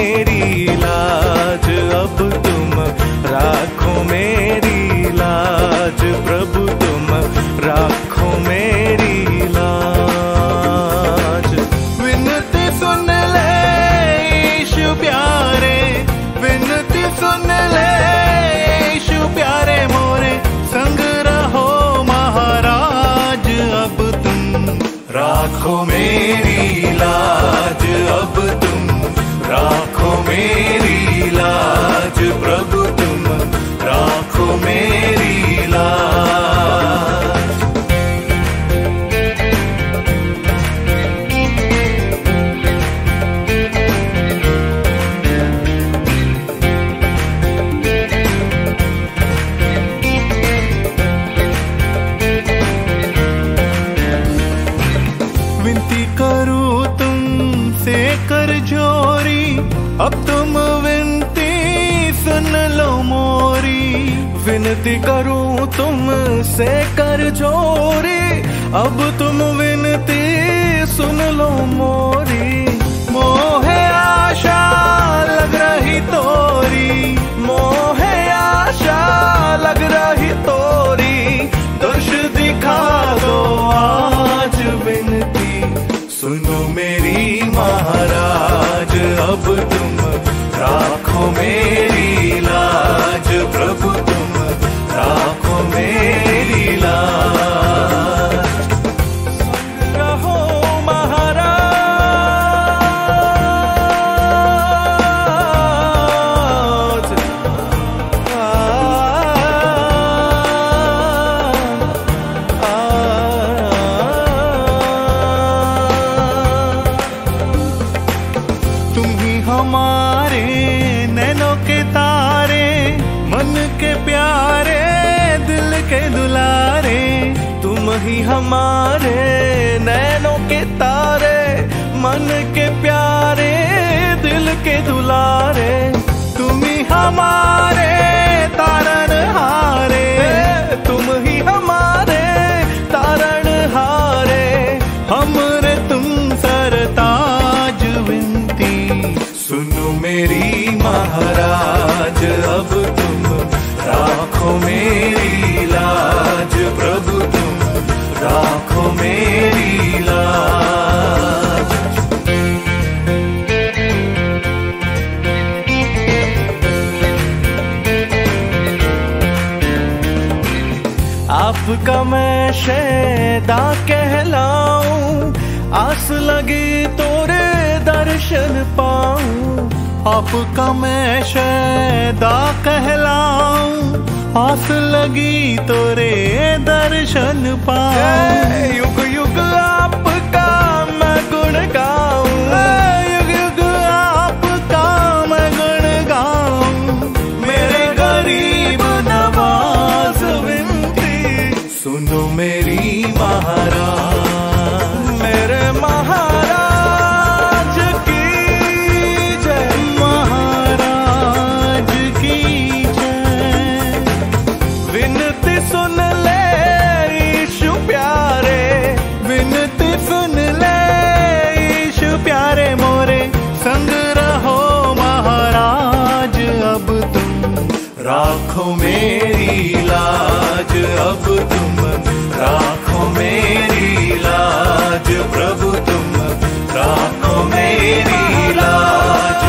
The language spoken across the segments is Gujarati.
मेरी लाज, अब तुम राखो मेरी लाज, प्रभु तुम राखो मेरी लाज। विनती सुन ले यीशु प्यारे, विनती सुन ले यीशु प्यारे मोरे, संग रहो महाराज, अब तुम राखो मेरी लाज। मेरी लाज प्रभु तुम राखो मेरी विनती करूँ तुमसे कर जोरी अब तुम विनती सुन लो मोरी। मोहे आशा लग रही तोरी। मोहे आशा लग रही तोरी। दर्श दिखा दो आज विनती। सुनो मेरी महाराज, अब तुम राखो मेरी लाज। प्रभु तुम अब तुम, राखो मेरी लाज, प्रभु तुम, राखो मेरी लाज। आपका मैं शैदा कहलाऊं, आस लगी तोरे दर्शन पाऊँ। आपका मैं शैदा कहलाऊं। आस लगी तोरे दर्शन पाऊँ। युग युग आपका मैं गुण गाऊं। युग युग आपका मैं गुण गाऊं। मेरे गरीब नवाज़ विनती सुनो मेरी महाराज। लाज अब तुम राखो मेरी लाज प्रभु तुम राखो मेरी लाज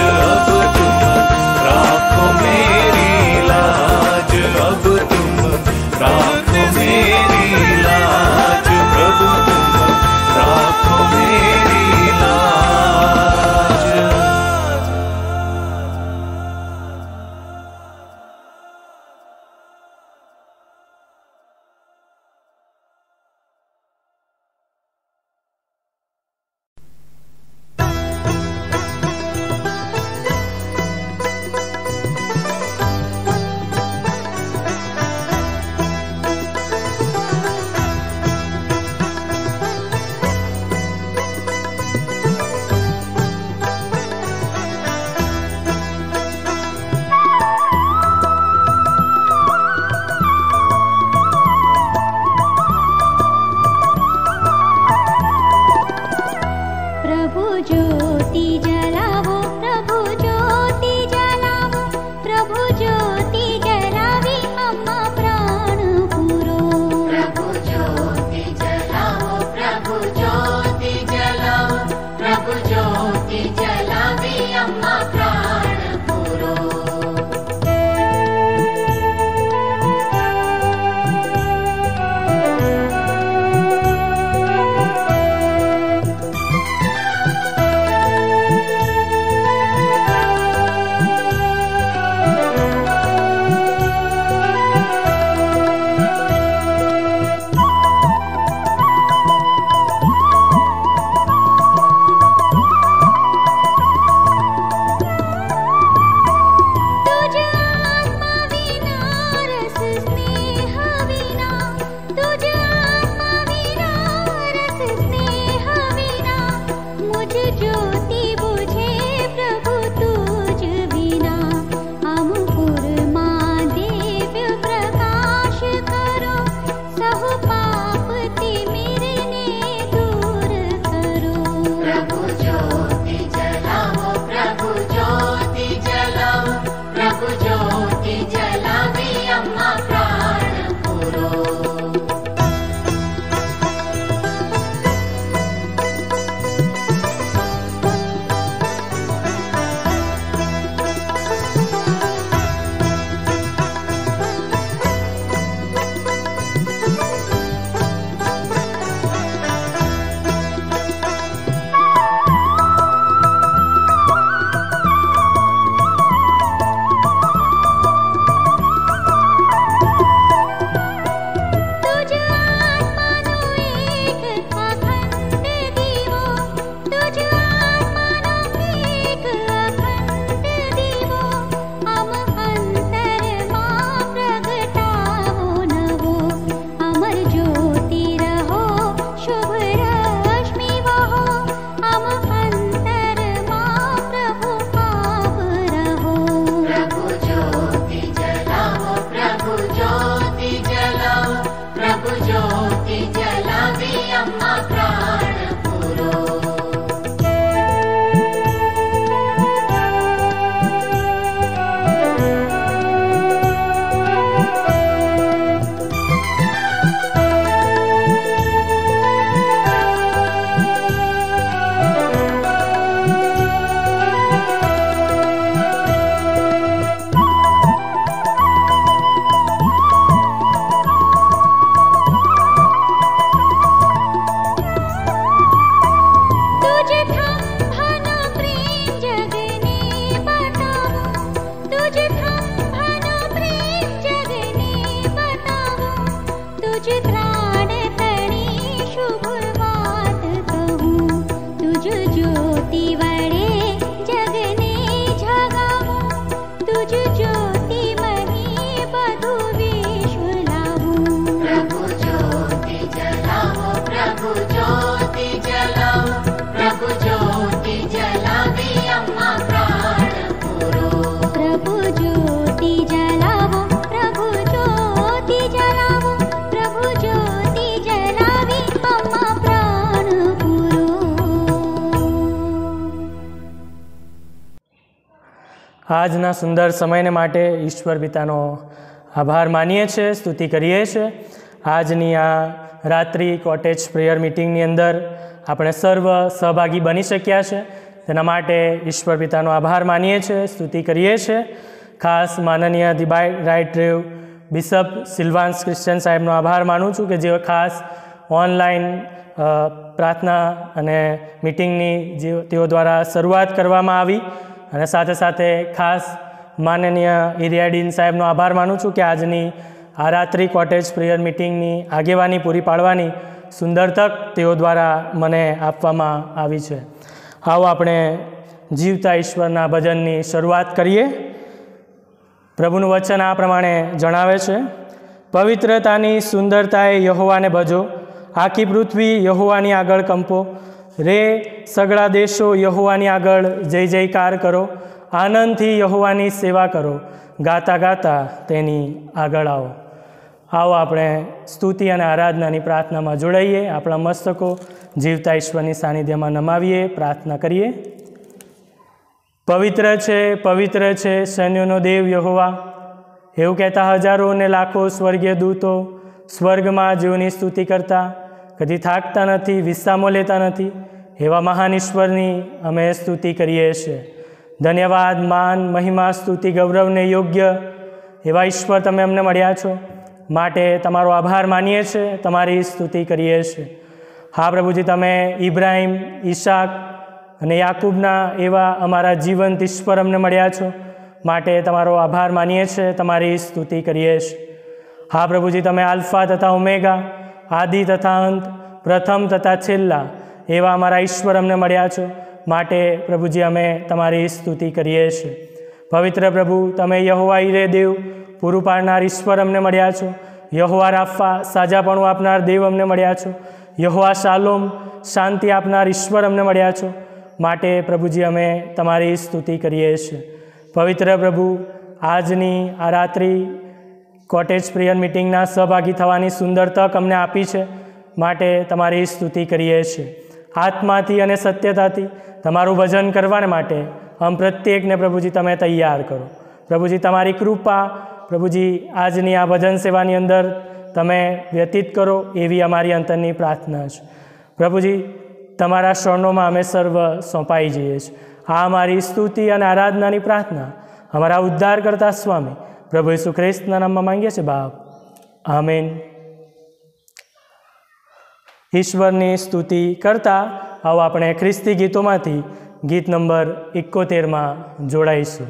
આજના સુંદર સમયને માટે ઈશ્વર પિતાનો આભાર માનીએ છીએ, સ્તુતિ કરીએ છીએ. આજની આ રાત્રિ કોટેજ પ્રેયર મિટિંગની અંદર આપણે સર્વ સહભાગી બની શક્યા છે. તેના માટે ઈશ્વર પિતાનો આભાર માનીએ છીએ, સ્તુતિ કરીએ છીએ. ખાસ માનનીય દિબાઈ right rev bishop Silvans Christian સાહેબનો આભાર માનું છું કે જેઓ ખાસ ઓનલાઈન પ્રાર્થના અને મિટિંગની જે તેઓ દ્વારા શરૂઆત કરવામાં આવી. અને સાથે સાથે ખાસ માનનીય ઇરિયાડીન સાહેબનો આભાર માનું છું કે આજની આ રાત્રિ કોટેજ પ્રેયર મિટિંગની આગેવાની પૂરી પાડવાની સુંદર તક તેઓ દ્વારા મને આપવામાં આવી છે. આવો આપણે જીવતા ઈશ્વરના ભજનની શરૂઆત કરીએ. પ્રભુનું વચન આ પ્રમાણે જણાવે છે. પવિત્રતાની સુંદરતાએ યહોવાને ભજો. આખી પૃથ્વી યહોવાની આગળ કંપો. રે સગળા દેશો, યહોવાની આગળ જય જયકાર કરો. આનંદથી યહોવાની સેવા કરો. ગાતા ગાતા તેની આગળ આવો. આવો આપણે સ્તુતિ અને આરાધનાની પ્રાર્થનામાં જોડાઈએ. આપણા મસ્તકો જીવતા ઈશ્વરની સાનિધ્યમાં નમાવીએ, પ્રાર્થના કરીએ. પવિત્ર છે પવિત્ર છે, સૈન્યોનો દેવ યહોવા. એવું કહેતા હજારો અને લાખો સ્વર્ગીય દૂતો સ્વર્ગમાં જીવની સ્તુતિ કરતા. કદી થાકતા નથી, વિશ્રામો લેતા નથી. એવા મહાન ઈશ્વરની અમે સ્તુતિ કરીએ છીએ. ધન્યવાદ, માન, મહિમા, સ્તુતિ, ગૌરવને યોગ્ય એવા ઈશ્વર તમે અમને મળ્યા છો. માટે તમારો આભાર માનીએ છીએ, તમારી સ્તુતિ કરીએ છીએ. હા, પ્રભુજી, તમે ઇબ્રાહિમ, ઈશાક અને યાકૂબના એવા અમારા જીવંત ઈશ્વર અમને મળ્યા છો. માટે તમારો આભાર માનીએ છીએ, તમારી સ્તુતિ કરીએ છીએ. હા, પ્રભુજી, તમે આલ્ફા તથા ઓમેગા આદિ તથા અંત, પ્રથમ તથા છેલ્લા એવા અમારા ઈશ્વર અમને મળ્યા છો. માટે પ્રભુજી, અમે તમારી સ્તુતિ કરીએ છીએ. પવિત્ર પ્રભુ, તમે યહોવા ઈરે દેવ પૂરું પાડનાર ઈશ્વર અમને મળ્યા છો. યહોવા રાફા, સાજાપણું આપનાર દેવ અમને મળ્યા છો. યહોવા શાલોમ, શાંતિ આપનાર ઈશ્વર અમને મળ્યા છો. માટે પ્રભુજી, અમે તમારી સ્તુતિ કરીએ છીએ. પવિત્ર પ્રભુ, આજની આ રાત્રિ કોટેજ પ્રિય મિટિંગના સહભાગી થવાની સુંદર તક અમને આપી છે. માટે તમારી સ્તુતિ કરીએ છીએ. આત્માથી અને સત્યતાથી તમારું ભજન કરવાને માટે આમ પ્રત્યેકને પ્રભુજી તમે તૈયાર કરો. પ્રભુજી તમારી કૃપા, પ્રભુજી આજની આ ભજન સેવાની અંદર તમે વ્યતીત કરો એવી અમારી અંતરની પ્રાર્થના છે. પ્રભુજી, તમારા શરણોમાં અમે સર્વ સોંપાઈ જઈએ છીએ. આ અમારી સ્તુતિ અને આરાધનાની પ્રાર્થના, અમારા ઉદ્ધાર કરતા સ્વામી પ્રભુ ઈસુ ખ્રિસ્તના નામમાં માંગીએ છીએ બાપ. આમેન. ઈશ્વરની સ્તુતિ કરતા આવો આપણે ખ્રિસ્તી ગીતોમાંથી ગીત નંબર એકોતેરમાં જોડાઈશું.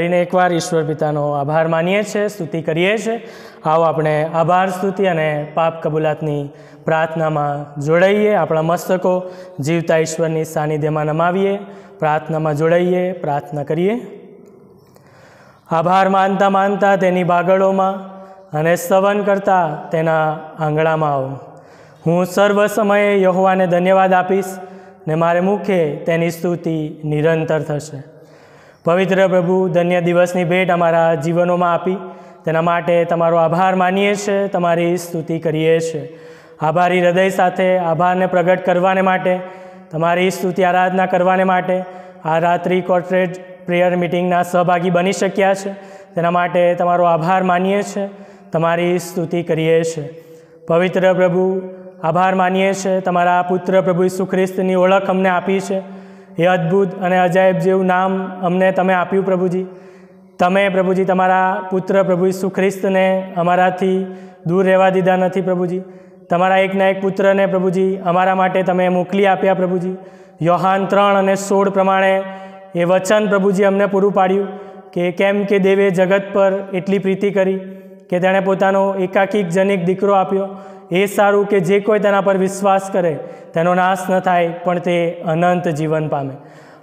ફરીને એકવાર ઈશ્વર પિતાનો આભાર માનીએ છીએ, સ્તુતિ કરીએ છીએ. આવો આપણે આભાર, સ્તુતિ અને પાપ કબૂલાતની પ્રાર્થનામાં જોડાઈએ. આપણા મસ્તકો જીવતા ઈશ્વરની સાનિધ્યમાં નમાવીએ. પ્રાર્થનામાં જોડાઈએ, પ્રાર્થના કરીએ. આભાર માનતા માનતા તેની બાગડોમાં અને સવન કરતા તેના આંગણામાં આવો. હું સર્વ સમયે યહોવાને ધન્યવાદ આપીશ ને મારે મુખે તેની સ્તુતિ નિરંતર થશે. પવિત્ર પ્રભુ, ધન્ય દિવસની ભેટ અમારા જીવનોમાં આપી. તેના માટે તમારો આભાર માનીએ છીએ, તમારી સ્તુતિ કરીએ છીએ. આભારી હૃદય સાથે આભારને પ્રગટ કરવાને માટે, તમારી સ્તુતિ આરાધના કરવાને માટે, આ રાત્રિ કોર્પોરેટ પ્રેયર મિટિંગના સહભાગી બની શક્યા છે. તેના માટે તમારો આભાર માનીએ છીએ, તમારી સ્તુતિ કરીએ છીએ. પવિત્ર પ્રભુ, આભાર માનીએ છીએ, તમારા પુત્ર પ્રભુ ઈસુ ખ્રિસ્તની ઓળખ અમને આપી છે. એ અદ્ભુત અને અજાયબ જેવું નામ અમને તમે આપ્યું, પ્રભુજી. તમે, પ્રભુજી, તમારા પુત્ર પ્રભુ ઈસુ ખ્રિસ્તને અમારાથી દૂર રહેવા દીધા નથી, પ્રભુજી. તમારા એકના એક પુત્રને, પ્રભુજી, અમારા માટે તમે મોકલી આપ્યા, પ્રભુજી. યોહાન ત્રણ અને સોળ પ્રમાણે એ વચન, પ્રભુજી, અમને પૂરું પાડ્યું કે કેમ કે દેવે જગત પર એટલી પ્રીતિ કરી કે તેણે પોતાનો એકાકીક જનિક દીકરો આપ્યો. એ સારું કે જે કોઈ તેના પર વિશ્વાસ કરે, તેનો નાશ ન થાય, પણ તે અનંત જીવન પામે.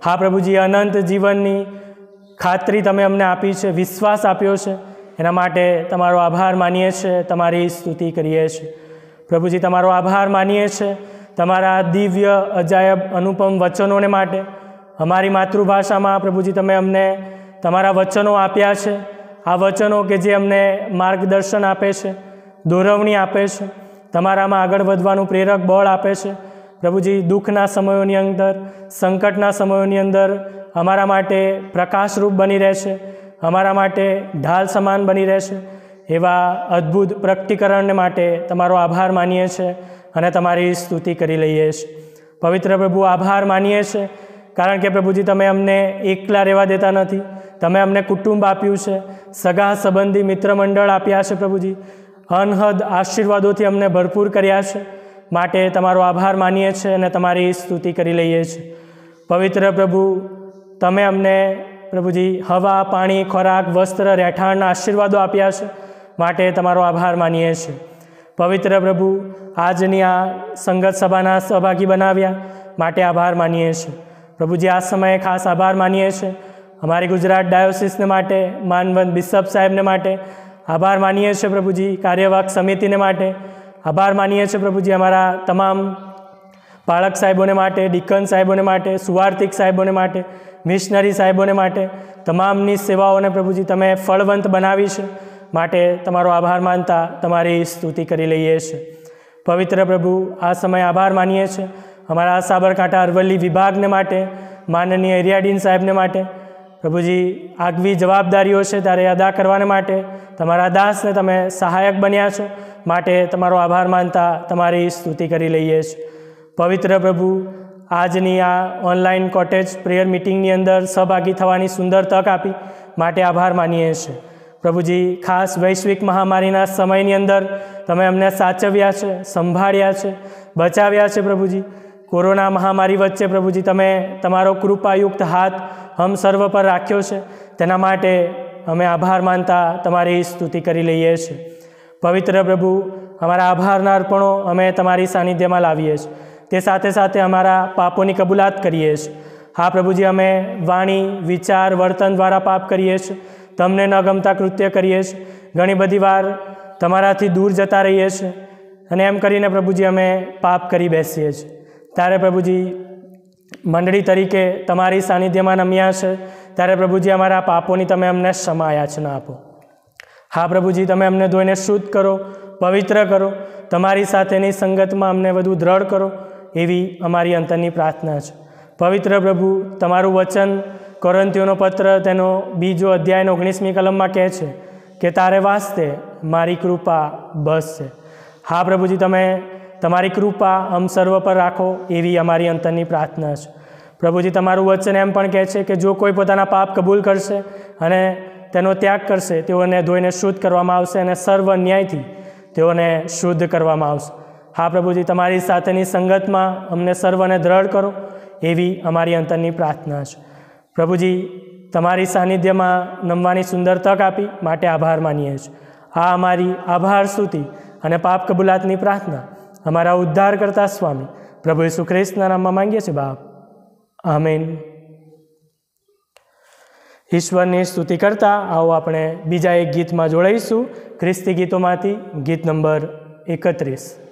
હા, પ્રભુજી અનંત જીવનની ખાતરી તમે અમને આપી છે, વિશ્વાસ આપ્યો છે. એના માટે તમારો આભાર માનીએ છીએ તમારી સ્તુતિ કરીએ છીએ પ્રભુજી, તમારો આભાર માનીએ છીએ તમારા દિવ્ય, અજાયબ, અનુપમ વચનોને માટે. અમારી માતૃભાષામાં, પ્રભુજી, તમે અમને તમારા વચનો આપ્યા છે. આ વચનો કે જે અમને માર્ગદર્શન આપે છે, દોરવણી આપે છે. તમારામાં આગળ વધવાનું પ્રેરક બળ આપે છે. પ્રભુજી, દુઃખના સમયોની અંદર, સંકટના સમયોની અંદર અમારા માટે પ્રકાશરૂપ બની રહેશે અમારા માટે ઢાલ સમાન બની રહેશે એવા અદ્ભુત પ્રકટીકરણને માટે તમારો આભાર માનીએ છીએ અને તમારી સ્તુતિ કરી લઈએ છીએ. પવિત્ર પ્રભુ, આભાર માનીએ છીએ કારણ કે પ્રભુજી, તમે અમને એકલા રહેવા દેતા નથી. તમે અમને કુટુંબ આપ્યું છે. સગા સંબંધી મિત્ર મંડળ આપ્યા છે પ્રભુજી. અનહદ આશીર્વાદોથી અમને ભરપૂર કર્યા છે. માટે તમારો આભાર માનીએ છીએ અને તમારી સ્તુતિ કરી લઈએ છીએ. પવિત્ર પ્રભુ, તમે અમને પ્રભુજી હવા, પાણી, ખોરાક, વસ્ત્ર, રહેઠાણના આશીર્વાદો આપ્યા છે. માટે તમારો આભાર માનીએ છીએ. પવિત્ર પ્રભુ, આજની આ સંગત સભાના સહભાગી બનાવ્યા. માટે આભાર માનીએ છીએ. પ્રભુજી, આ સમયે ખાસ આભાર માનીએ છીએ. અમારી ગુજરાત ડાયોસિસને માટે, માનવંત બિશપ સાહેબને માટે આભાર માનીએ છીએ પ્રભુજી કાર્યવાહક સમિતિને માટે. આભાર માનીએ છીએ પ્રભુજી અમારા તમામ બાળક સાહેબોને માટે, ડિકન સાહેબોને માટે સુવાર્તિક સાહેબોને માટે, મિશનરી સાહેબોને માટે, તમામની સેવાઓને પ્રભુજી તમે ફળવંત બનાવી છે. માટે તમારો આભાર માનતા તમારી સ્તુતિ કરી લઈએ છીએ. પવિત્ર પ્રભુ, આ સમયે આભાર માનીએ છીએ. અમારા સાબરકાંઠા અરવલ્લી વિભાગને માટે, માનનીય એરિયાડીન સાહેબને માટે પ્રભુજી, આગવી જવાબદારીઓ છે ત્યારે અદા કરવાને માટે. તમારા દાસને તમે સહાયક બન્યા છો. માટે તમારો આભાર માનતા તમારી સ્તુતિ કરી લઈએ છીએ. પવિત્ર પ્રભુ, આજની આ ઓનલાઈન કોટેજ પ્રેયર મિટિંગની અંદર સહભાગી થવાની સુંદર તક આપી માટે આભાર માનીએ છીએ. પ્રભુજી, ખાસ વૈશ્વિક મહામારીના સમયની અંદર તમે અમને સાચવ્યા છે, સંભાળ્યા છે, બચાવ્યા છે પ્રભુજી. કોરોના મહામારી વચ્ચે પ્રભુજી, તમે તમારો કૃપાયુક્ત હાથ હમ સર્વ પર રાખ્યો છે. તેના માટે અમે આભાર માનતા તમારી સ્તુતિ કરી લઈએ છીએ પવિત્ર પ્રભુ, અમારા આભારના અર્પણો અમે તમારી સાનિધ્યમાં લાવીએ છીએ તે સાથે સાથે અમારા પાપોની કબૂલાત કરીએ છીએ હા પ્રભુજી, અમે વાણી, વિચાર, વર્તન દ્વારા પાપ કરીએ છીએ તમને ન ગમતા કૃત્ય કરીએ છીએ ઘણી બધી વાર તમારાથી દૂર જતા રહીએ છીએ અને એમ કરીને પ્રભુજી, અમે પાપ કરી બેસીએ છીએ ત્યારે પ્રભુજી મંડળી તરીકે તમારી સાનિધ્યમાં નમ્યા છે, ત્યારે પ્રભુજી અમારા પાપોની તમે અમને ક્ષમા યાચના આપો. હા પ્રભુજી, તમે અમને ધોઈને શુદ્ધ કરો, પવિત્ર કરો, તમારી સાથેની સંગતમાં અમને વધુ દ્રઢ કરો, એવી અમારી અંતરની પ્રાર્થના છે. પવિત્ર પ્રભુ, તમારું વચન કોરંતીઓનો પત્ર તેનો બીજો અધ્યાયનો ઓગણીસમી કલમમાં કહે છે કે તારે વાસ્તે મારી કૃપા બસ છે. હા પ્રભુજી, તમે તમારી કૃપા અમ સર્વ પર રાખો, એવી અમારી અંતરની પ્રાર્થના છે. પ્રભુજી તમારું વચન એમ પણ કહે છે કે જો કોઈ પોતાના પાપ કબૂલ કરશે અને તેનો ત્યાગ કરશે, તેઓને ધોઈને શુદ્ધ કરવામાં આવશે અને સર્વ ન્યાયથી તેઓને શુદ્ધ કરવામાં આવશે. હા પ્રભુજી, તમારી સાથેની સંગતમાં અમને સર્વને દ્રઢ કરો, એવી અમારી અંતરની પ્રાર્થના છે. પ્રભુજી, તમારી સાનિધ્યમાં નમવાની સુંદર તક આપી માટે આભાર માનીએ છીએ. આ અમારી આભાર સ્તુતિ અને પાપ કબૂલાતની પ્રાર્થના અમારા ઉદ્ધાર કરતા સ્વામી પ્રભુ ઈસુ ખ્રિસ્તના નામમાં માંગીએ છીએ બાપ. આમીન. ઈશ્વરની સ્તુતિ કરતા આવો આપણે બીજા એક ગીતમાં જોડાઈશું. ખ્રિસ્તી ગીતોમાંથી ગીત નંબર એકત્રીસ.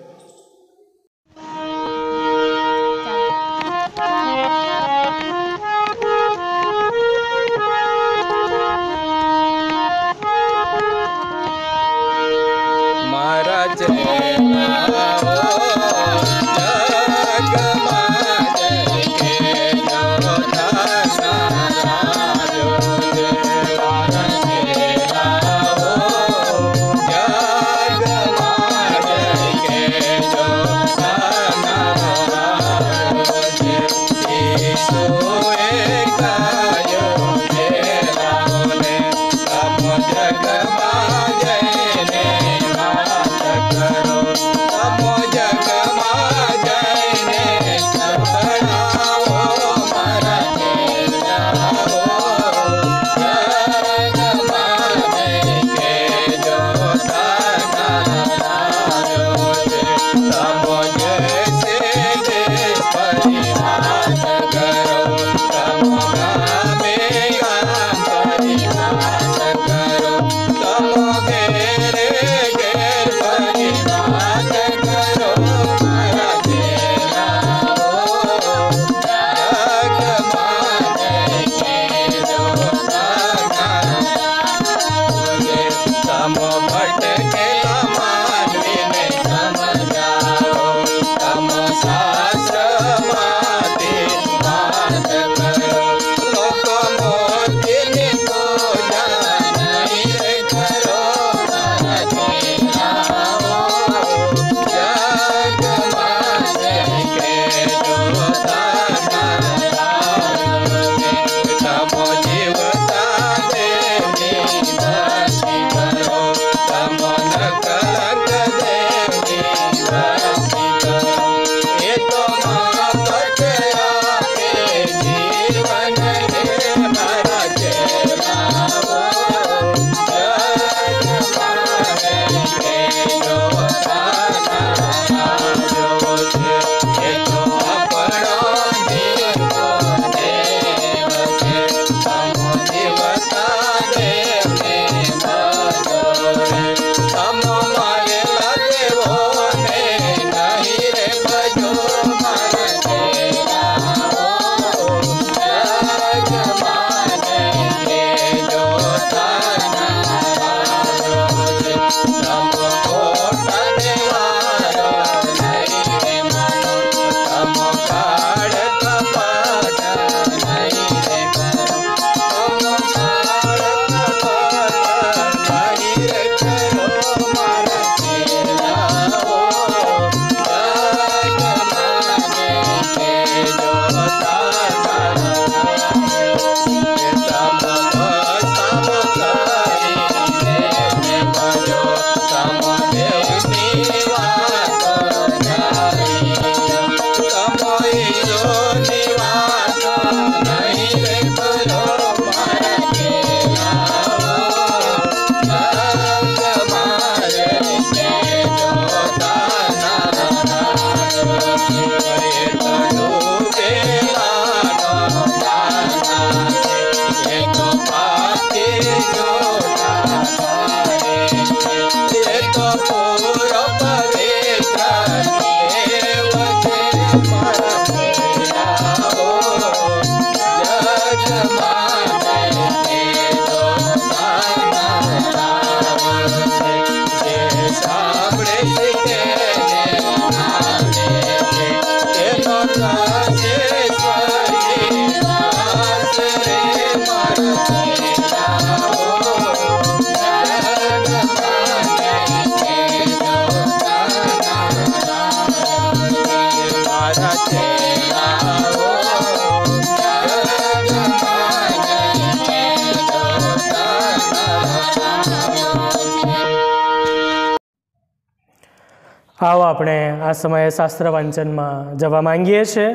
આવો આપણે આ સમયે શાસ્ત્ર વાંચનમાં જવા માંગીએ છીએ.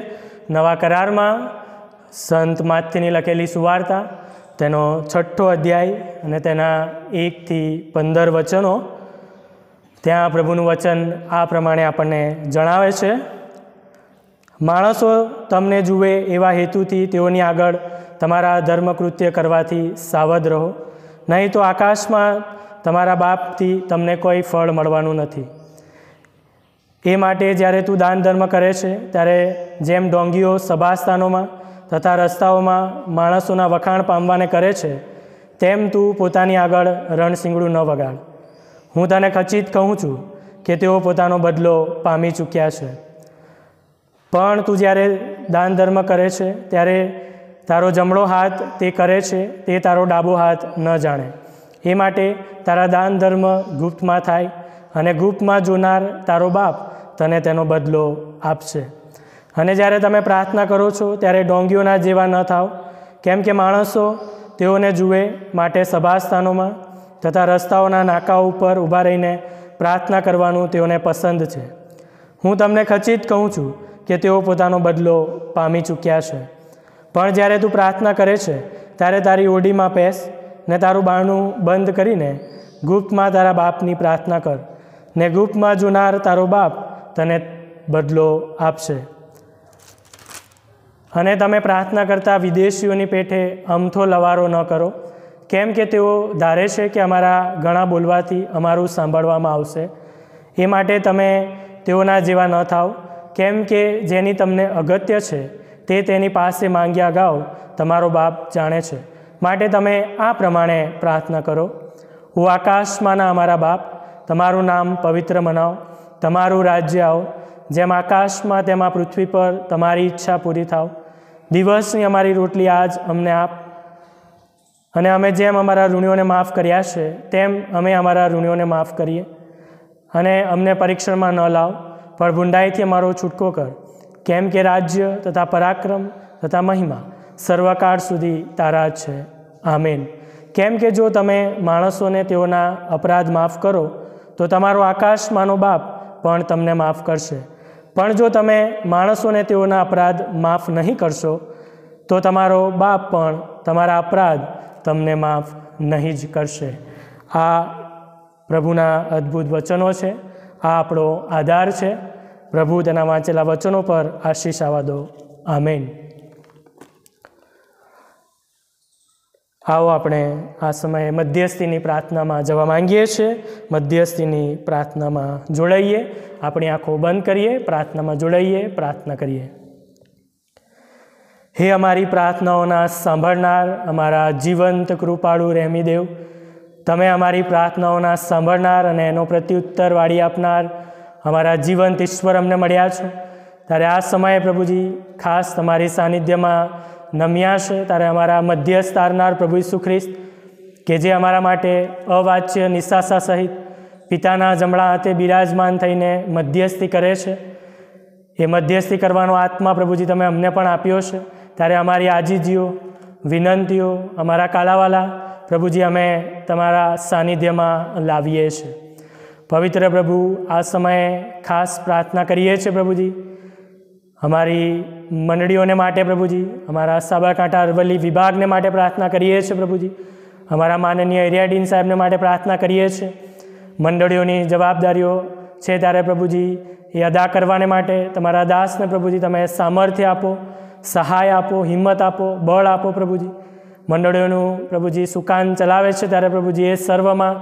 નવા કરારમાં સંત માત્યની લખેલી સુવાર્તા, તેનો છઠ્ઠો અધ્યાય અને તેના એકથી પંદર વચનો, ત્યાં પ્રભુનું વચન આ પ્રમાણે આપણને જણાવે છે. માણસો તમને જુએ એવા હેતુથી તેઓની આગળ તમારા ધર્મકૃત્ય કરવાથી સાવધ રહો. નહીં તો આકાશમાં તમારા બાપથી તમને કોઈ ફળ મળવાનું નથી. એ માટે જ્યારે તું દાન ધર્મ કરે છે, ત્યારે જેમ ડોંગીઓ સભાસ્થાનોમાં તથા રસ્તાઓમાં માણસોના વખાણ પામવાને કરે છે, તેમ તું પોતાની આગળ રણસીંગડું ન વગાડ. હું તને ખચિત કહું છું કે તેઓ પોતાનો બદલો પામી ચૂક્યા છે. પણ તું જ્યારે દાન ધર્મ કરે છે, ત્યારે તારો જમણો હાથ તે કરે છે, તે તારો ડાબો હાથ ન જાણે. એ માટે તારા દાન ધર્મ ગુપ્તમાં થાય અને ગુપ્તમાં જોનાર તારો બાપ તને તેનો બદલો આપશે. અને જ્યારે તમે પ્રાર્થના કરો છો, ત્યારે ડોંગીઓના જેવા ન થાવ. કેમ કે માણસો તેઓને જુએ માટે સભાસ્થાનોમાં તથા રસ્તાઓના નાકાઓ ઉપર ઊભા રહીને પ્રાર્થના કરવાનું તેઓને પસંદ છે. હું તમને ખચિત કહું છું કે તેઓ પોતાનો બદલો પામી ચૂક્યા છે. પણ જ્યારે તું પ્રાર્થના કરે છે, ત્યારે તારી ઓડીમાં પેસ ને તારું બારણું બંધ કરીને ગુપ્તમાં તારા બાપની પ્રાર્થના કર. ને ગુપ્તમાં જુનાર તારો બાપ તને બદલો આપશે. અને તમે પ્રાર્થના કરતા વિદેશીઓની પેઠે અમથો લવારો ન કરો. કેમ કે તેઓ ધારે છે કે અમારા ઘણા બોલવાથી અમારું સાંભળવામાં આવશે. એ માટે તમે તેઓના જેવા ન થાવ. કેમ કે જેની તમને અગત્ય છે, તે તેની પાસે માંગ્યા અગાઉ તમારો બાપ જાણે છે. માટે તમે આ પ્રમાણે પ્રાર્થના કરો. હું આકાશમાંના અમારા બાપ તમારું નામ પવિત્ર મનાવો, તમારું રાજ્ય આવો. જેમ આકાશમાં તેમાં પૃથ્વી પર તમારી ઈચ્છા પૂરી થાવ. દિવસની અમારી રોટલી આજ અમને આપ. અને અમે જેમ અમારા ઋણીઓને માફ કર્યા છે, તેમ અમે અમારા ઋણીઓને માફ કરીએ. અને અમને પરીક્ષણમાં ન લાવ, પણ ભૂંડાઈથી અમારો છૂટકો કર. કેમ કે રાજ્ય તથા પરાક્રમ તથા મહિમા સર્વકાળ સુધી તારા છે. આમેન. કેમ કે જો તમે માણસોને તેઓના અપરાધ માફ કરો તો તમારો આકાશમાંનો બાપ પણ તમને માફ કરશે. પણ જો તમે માણસોને તેઓના અપરાધ માફ નહીં કરશો, તો તમારો બાપ પણ તમારા અપરાધ તમને માફ નહીં જ કરશે. આ પ્રભુના અદ્ભુત વચનો છે. આ આપણો આધાર છે. પ્રભુ તેના વાંચેલા વચનો પર આશીષ આવા દો. આમેન. આવો આપણે આ સમયે મધ્યસ્થીની પ્રાર્થનામાં જવા માંગીએ છીએ. મધ્યસ્થીની પ્રાર્થનામાં જોડાઈએ. આપણી આંખો બંધ કરીએ, પ્રાર્થનામાં જોડાઈએ, પ્રાર્થના કરીએ. હે અમારી પ્રાર્થનાઓના સાંભળનાર, અમારા જીવંત કૃપાળુ રહેમી દેવ તમે અમારી પ્રાર્થનાઓના સાંભળનાર અને એનો પ્રત્યુત્તર વાળી આપનાર અમારા જીવંત ઈશ્વર અમને મળ્યા છો. ત્યારે આ સમયે પ્રભુજી, ખાસ તમારી સાનિધ્યમાં નમ્યા છે, ત્યારે અમારા મધ્યસ્થ તારનાર પ્રભુ ઈસુ ખ્રિસ્ત, કે જે અમારા માટે અવાચ્ય નિશાસા સહિત પિતાના જમણા હાથે બિરાજમાન થઈને મધ્યસ્થી કરે છે. એ મધ્યસ્થી કરવાનો આત્મા પ્રભુજી તમે અમને પણ આપ્યો છે. ત્યારે અમારી આજીજીઓ, વિનંતીઓ, અમારા કાલાવાલા, પ્રભુજી અમે તમારા સાનિધ્યમાં લાવીએ છીએ પવિત્ર પ્રભુ, આ સમયે ખાસ પ્રાર્થના કરીએ છીએ પ્રભુજી. અમારી મંડળીઓને માટે પ્રભુજી, અમારા સાબરકાંઠા અરવલ્લી વિભાગને માટે પ્રાર્થના કરીએ છીએ પ્રભુજી, અમારા માનનીય એરિયાડીન સાહેબને માટે પ્રાર્થના કરીએ છીએ. મંડળીઓની જવાબદારીઓ છે ત્યારે પ્રભુજી, એ અદા કરવાને માટે તમારા દાસને પ્રભુજી તમે સામર્થ્ય આપો, સહાય આપો, હિંમત આપો, બળ આપો પ્રભુજી. મંડળીઓનું પ્રભુજી સુકાન ચલાવે છે ત્યારે પ્રભુજી એ સર્વમાં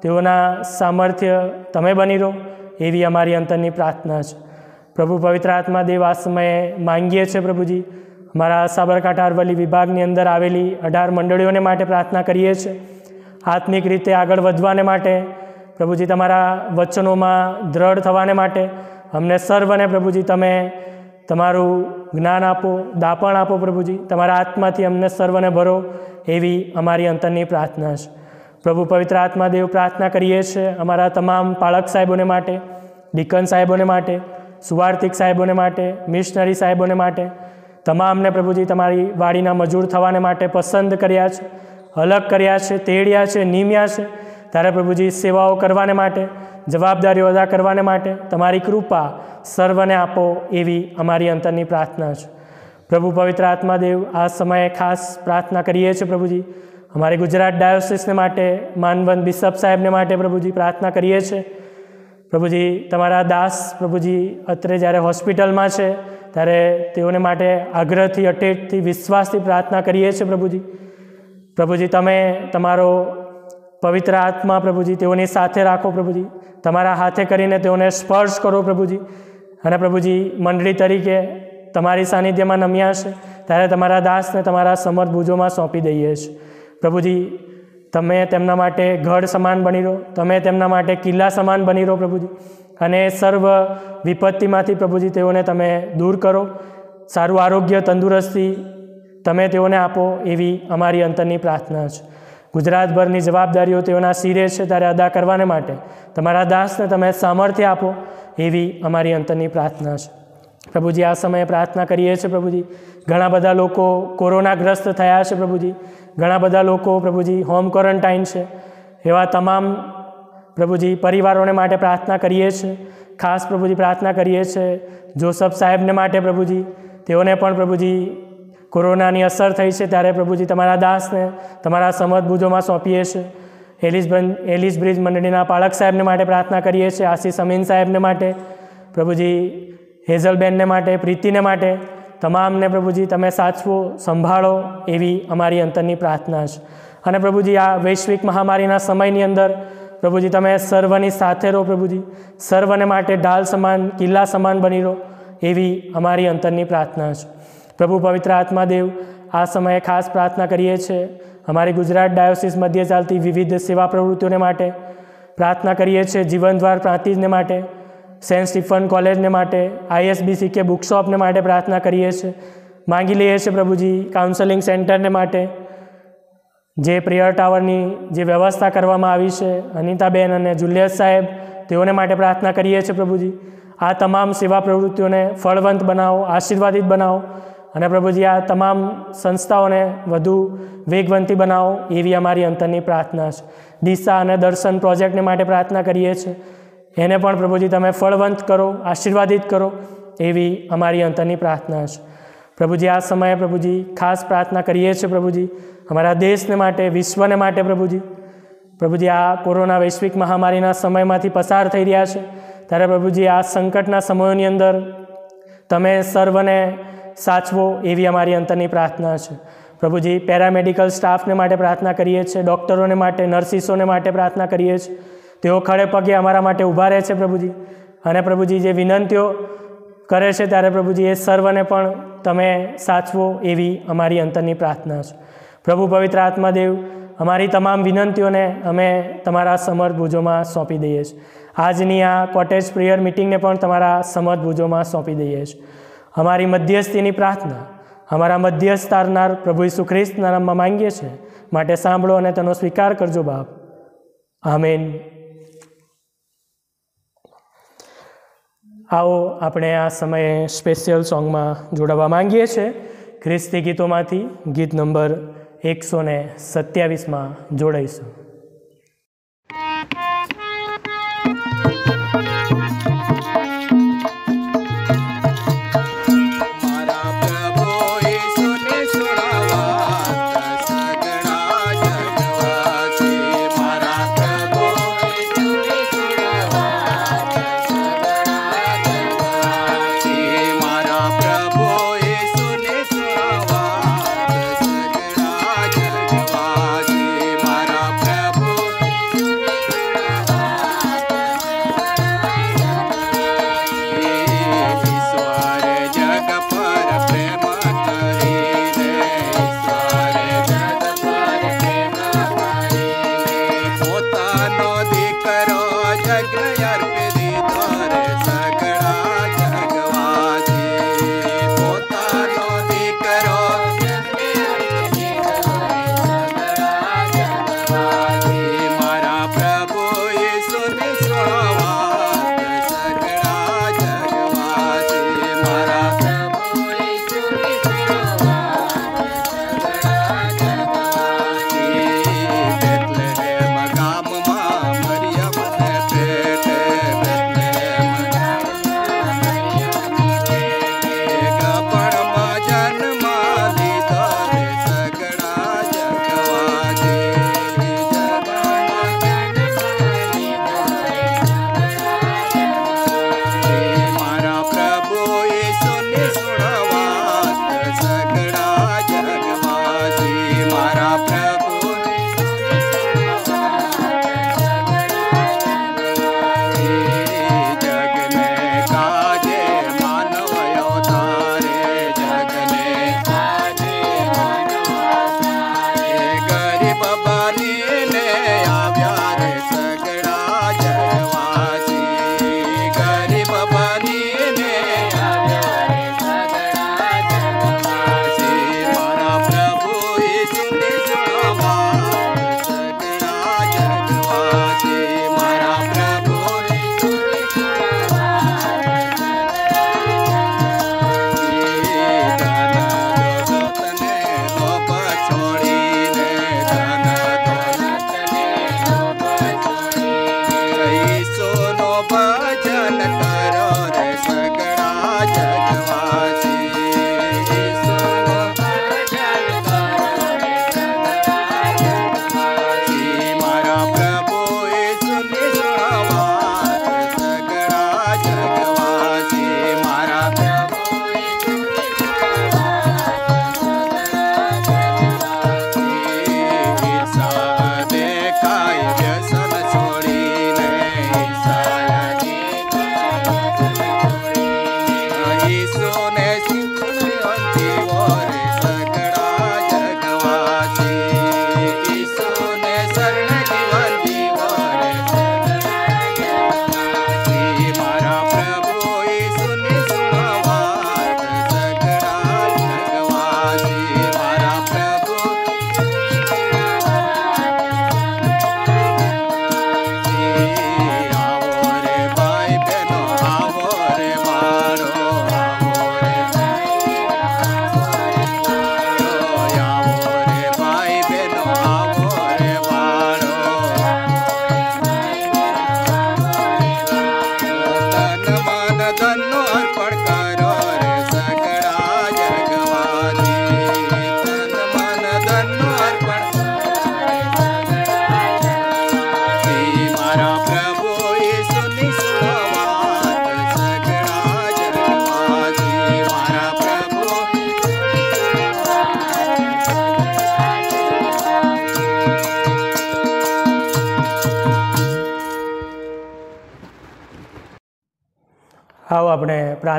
તેઓના સામર્થ્ય તમે બની રહો એવી અમારી અંતરની પ્રાર્થના છે. પ્રભુ પવિત્ર આત્મા દેવ આ સમયે માંગીએ છીએ પ્રભુજી. અમારા સાબરકાંઠા અરવલ્લી વિભાગની અંદર આવેલી અઢાર મંડળીઓને માટે પ્રાર્થના કરીએ છીએ. આત્મિક રીતે આગળ વધવાને માટે, પ્રભુજી, તમારા વચનોમાં દ્રઢ થવાને માટે, અમને સર્વને પ્રભુજી, તમે તમારું જ્ઞાન આપો, દાપણ આપો પ્રભુજી. તમારા આત્માથી અમને સર્વને ભરો એવી અમારી અંતરની પ્રાર્થના છે. પ્રભુ પવિત્ર આત્મા દેવ પ્રાર્થના કરીએ છીએ અમારા તમામ પાળક સાહેબોને માટે, ડીકન સાહેબોને માટે સુવાર્થિક સાહેબોને માટે, મિશનરી સાહેબોને માટે, તમામને પ્રભુજી તમારી વાડીના મજૂર થવાને માટે પસંદ કર્યા છે, અલગ કર્યા છે, તેડ્યા છે, નિમ્યા છે. ત્યારે પ્રભુજી સેવાઓ કરવાને માટે, જવાબદારીઓ અદા કરવાને માટે તમારી કૃપા સર્વને આપો એવી અમારી અંતરની પ્રાર્થના છે. પ્રભુ પવિત્ર આત્માદેવ આ સમયે ખાસ પ્રાર્થના કરીએ છીએ પ્રભુજી. અમારી ગુજરાત ડાયોસિસને માટે, માનવંત બિશપ સાહેબને માટે પ્રભુજી પ્રાર્થના કરીએ છીએ. પ્રભુજી, તમારા દાસ પ્રભુજી અત્રે જ્યારે હોસ્પિટલમાં છે, ત્યારે તેઓને માટે આગ્રહથી અટેટથી વિશ્વાસથી પ્રાર્થના કરીએ છીએ પ્રભુજી. પ્રભુજી, તમે તમારો પવિત્ર આત્મા પ્રભુજી, તેઓની સાથે રાખો પ્રભુજી. તમારા હાથે કરીને તેઓને સ્પર્શ કરો પ્રભુજી. અને પ્રભુજી, મંડળી તરીકે તમારી સાનિધ્યમાં નમ્યા છે, ત્યારે તમારા દાસને તમારા સમર્થ ભુજોમાં સોંપી દઈએ છીએ. પ્રભુજી તમે તેમના માટે ગઢ સમાન બની રહો. તમે તેમના માટે કિલ્લા સમાન બની રહો પ્રભુજી. અને સર્વ વિપત્તિમાંથી પ્રભુજી તેઓને તમે દૂર કરો. સારું આરોગ્ય, તંદુરસ્તી તમે તેઓને આપો એવી અમારી અંતરની પ્રાર્થના છે. ગુજરાતભરની જવાબદારીઓ તેઓના શિરે છે ત્યારે અદા કરવાને માટે તમારા દાસને તમે સામર્થ્ય આપો એવી અમારી અંતરની પ્રાર્થના છે. પ્રભુજી, આ સમયે પ્રાર્થના કરીએ છીએ પ્રભુજી. ઘણા બધા લોકો કોરોનાગ્રસ્ત થયા છે પ્રભુજી. ઘણા બધા લોકો પ્રભુજી હોમ ક્વોરન્ટાઇન છે. એવા તમામ પ્રભુજી પરિવારોને માટે પ્રાર્થના કરીએ છીએ. ખાસ પ્રભુજી પ્રાર્થના કરીએ છીએ. જોસફ સાહેબને માટે પ્રભુજી. તેઓને પણ પ્રભુજી કોરોનાની અસર થઈ છે ત્યારે પ્રભુજી તમારા દાસને તમારા સમજભુજોમાં સોંપીએ છીએ. એલિસ એલિસ બ્રિજ મંડળીના પાળક સાહેબને માટે પ્રાર્થના કરીએ છીએ. આશીષ અમીન સાહેબને માટે, પ્રભુજી હેઝલબેનને માટે, પ્રીતિને માટે તમામને પ્રભુજી તમે સાચવો, સંભાળો એવી અમારી અંતરની પ્રાર્થના છે. અને પ્રભુજી આ વૈશ્વિક મહામારીના સમયની અંદર પ્રભુજી તમે સર્વની સાથે રહો પ્રભુજી. સર્વને માટે ઢાલ સમાન, કિલ્લા સમાન બની રહો એવી અમારી અંતરની પ્રાર્થના છે. પ્રભુ પવિત્ર આત્માદેવ આ સમયે ખાસ પ્રાર્થના કરીએ છીએ. અમારી ગુજરાત ડાયોસિસ મધ્યે ચાલતી વિવિધ સેવા પ્રવૃત્તિઓને માટે પ્રાર્થના કરીએ છીએ, જીવનદ્વાર પ્રાંતિજને માટે. સેન્ટ સ્ટીફન કોલેજને માટે આઈએસબીસી કે બુકશોપને માટે પ્રાર્થના કરીએ છીએ. માંગી લઈએ છીએ પ્રભુજી કાઉન્સેલિંગ સેન્ટરને માટે, જે પ્રેયર ટાવરની જે વ્યવસ્થા કરવામાં આવી છે, અનિતાબેન અને જુલિયસ સાહેબ, તેઓને માટે પ્રાર્થના કરીએ છીએ પ્રભુજી. આ તમામ સેવા પ્રવૃત્તિઓને ફળવંત બનાવો, આશીર્વાદિત બનાવો અને પ્રભુજી આ તમામ સંસ્થાઓને વધુ વેગવંતી બનાવો એવી અમારી અંતરની પ્રાર્થના છે. દિશા અને દર્શન પ્રોજેક્ટને માટે પ્રાર્થના કરીએ છીએ. એને પણ પ્રભુજી તમે ફળવંત કરો, આશીર્વાદિત કરો એવી અમારી અંતરની પ્રાર્થના છે. પ્રભુજી આ સમયે પ્રભુજી ખાસ પ્રાર્થના કરીએ છીએ પ્રભુજી અમારા દેશને માટે, વિશ્વને માટે પ્રભુજી પ્રભુજી આ કોરોના વૈશ્વિક મહામારીના સમયમાંથી પસાર થઈ રહ્યા છે. ત્યારે પ્રભુજી આ સંકટના સમયોની અંદર તમે સર્વને સાચવો એવી અમારી અંતરની પ્રાર્થના છે. પ્રભુજી પેરામેડિકલ સ્ટાફને માટે પ્રાર્થના કરીએ છીએ, ડૉક્ટરોને માટે, નર્સિસોને માટે પ્રાર્થના કરીએ છીએ. તેઓ ખડે પગે અમારા માટે ઊભા રહે છે પ્રભુજી. અને પ્રભુજી, જે વિનંતીઓ કરે છે ત્યારે પ્રભુજી, એ સર્વને પણ તમે સાચવો એવી અમારી અંતરની પ્રાર્થના છે. પ્રભુ પવિત્ર આત્માદેવ અમારી તમામ વિનંતીઓને અમે તમારા સમર્થ ભુજોમાં સોંપી દઈએ છીએ. આજની આ કોટેજ પ્રેયર મિટિંગને પણ તમારા સમર્થ ભુજોમાં સોંપી દઈએ છીએ. અમારી મધ્યસ્થીની પ્રાર્થના, અમારા મધ્યસ્થ તારનાર પ્રભુ ઈસુ ખ્રિસ્તના નામમાં માંગીએ છીએ. માટે સાંભળો અને તેનો સ્વીકાર કરજો બાપ. આમેન. આવો આપણે આ સમયે સ્પેશિયલ સોંગમાં જોડાવા માંગીએ છીએ. ખ્રિસ્તી ગીતોમાંથી ગીત નંબર એકસો ને સત્યાવીસમાં જોડાઈશું.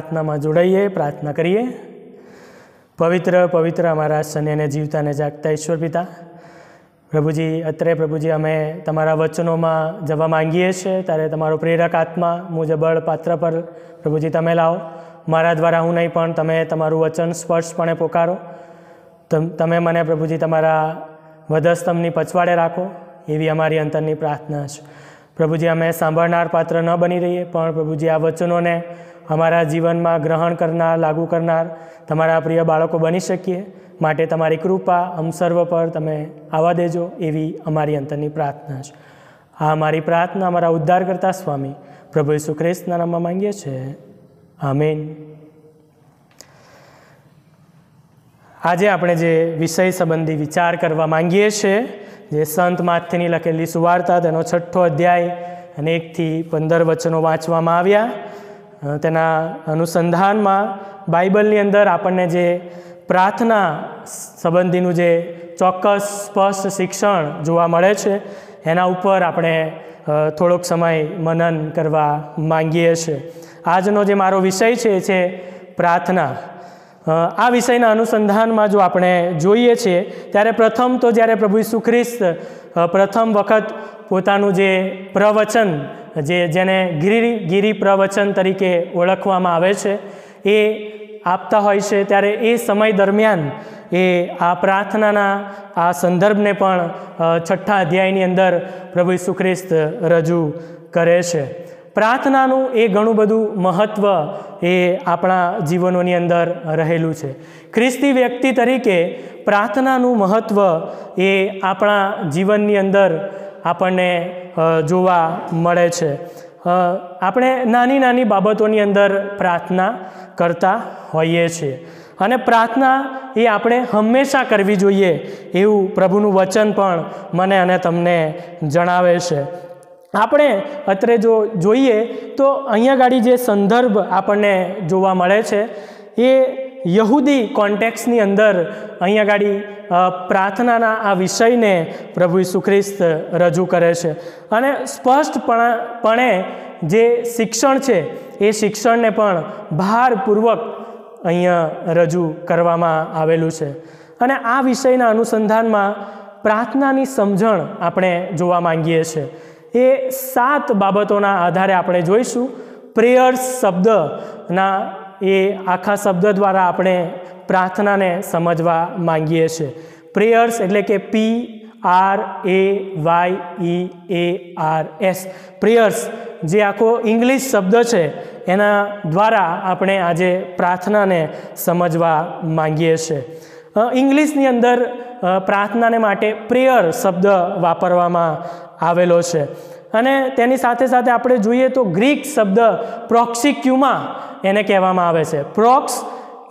પ્રાર્થનામાં જોડાઈએ, પ્રાર્થના કરીએ. પવિત્ર પવિત્ર અમારા શન્યને જીવતાને જાગતા ઈશ્વર પિતા. પ્રભુજી, અત્રે પ્રભુજી અમે તમારા વચનોમાં જવા માંગીએ છીએ. ત્યારે તમારો પ્રેરક આત્મા મુજબ પાત્ર પર પ્રભુજી તમે લાવો. મારા દ્વારા હું નહીં, પણ તમે તમારું વચન સ્પર્શપણે પોકારો. તમે મને પ્રભુજી તમારા વધસ્તંભની પછવાડે રાખો. એવી અમારી અંતરની પ્રાર્થના છે. પ્રભુજી અમે સાંભળનાર પાત્ર ન બની રહીએ, પણ પ્રભુજી આ વચનોને અમારા જીવનમાં ગ્રહણ કરનાર, લાગુ કરનાર તમારા પ્રિય બાળકો બની શકીએ. માટે તમારી કૃપા અમ સર્વ પર તમે આવવા દેજો એવી અમારી અંતરની પ્રાર્થના છે. આ અમારી પ્રાર્થના અમારા ઉદ્ધાર કરતા સ્વામી પ્રભુ ઈસુ ખ્રિસ્તના નામમાં માંગીએ છીએ આમેન. આજે આપણે જે વિષય સંબંધી વિચાર કરવા માંગીએ છીએ, જે સંત માથેની લખેલી સુવાર્તા તેનો છઠ્ઠો અધ્યાય અને એકથી પંદર વચનો વાંચવામાં આવ્યા. તેના અનુસંધાનમાં બાઇબલની અંદર આપણને જે પ્રાર્થના સંબંધીનું જે ચોક્કસ સ્પષ્ટ શિક્ષણ જોવા મળે છે, એના ઉપર આપણે થોડોક સમય મનન કરવા માંગીએ છીએ આજનો જે મારો વિષય છે, એ છે પ્રાર્થના. આ વિષયના અનુસંધાનમાં જો આપણે જોઈએ છીએ ત્યારે પ્રથમ તો જ્યારે પ્રભુ ઈસુ ખ્રિસ્ત પ્રથમ વખત પોતાનું જે પ્રવચન જે જેને ગિરિ ગિરિ પ્રવચન તરીકે ઓળખવામાં આવે છે, એ આપતા હોય છે. ત્યારે એ સમય દરમિયાન એ આ પ્રાર્થનાના આ સંદર્ભને પણ છઠ્ઠા અધ્યાયની અંદર પ્રભુ ઈસુ ખ્રિસ્ત રજૂ કરે છે. પ્રાર્થનાનું એ ઘણું બધું મહત્ત્વ એ આપણા જીવનોની અંદર રહેલું છે. ખ્રિસ્તી વ્યક્તિ તરીકે પ્રાર્થનાનું મહત્ત્વ એ આપણા જીવનની અંદર આપણને જોવા મળે છે. આપણે નાની નાની બાબતોની અંદર પ્રાર્થના કરતા હોઈએ છીએ. અને પ્રાર્થના એ આપણે હંમેશા કરવી જોઈએ એવું પ્રભુનું વચન પણ મને અને તમને જણાવે છે. આપણે અત્રે જો જોઈએ તો અહીંયા ગાડી જે સંદર્ભ આપણને જોવા મળે છે એ યહૂદી કોન્ટેક્સની અંદર અહીંયા ગાડી પ્રાર્થનાના આ વિષયને પ્રભુ ઈસુખ્રિસ્ત રજૂ કરે છે. અને સ્પષ્ટપણે જે શિક્ષણ છે, એ શિક્ષણને પણ ભારપૂર્વક અહીંયા રજૂ કરવામાં આવેલું છે. અને આ વિષયના અનુસંધાનમાં પ્રાર્થનાની સમજણ આપણે જોવા માંગીએ છીએ. એ સાત બાબતોના આધારે આપણે જોઈશું. પ્રેયર્સ શબ્દના એ આખા શબ્દ દ્વારા આપણે પ્રાર્થનાને સમજવા માંગીએ છીએ પ્રેયર્સ એટલે કે P R A Y E R S S પ્રેયર્સ જે આખો ઇંગ્લિશ શબ્દ છે, એના દ્વારા આપણે આજે પ્રાર્થનાને સમજવા માંગીએ છીએ ઇંગ્લિશની અંદર પ્રાર્થનાને માટે પ્રેયર શબ્દ વાપરવામાં આવેલો છે. અને તેની સાથે સાથે આપણે જોઈએ તો ગ્રીક શબ્દ પ્રોક્સિક્યુમા એને કહેવામાં આવે છે. પ્રોક્સ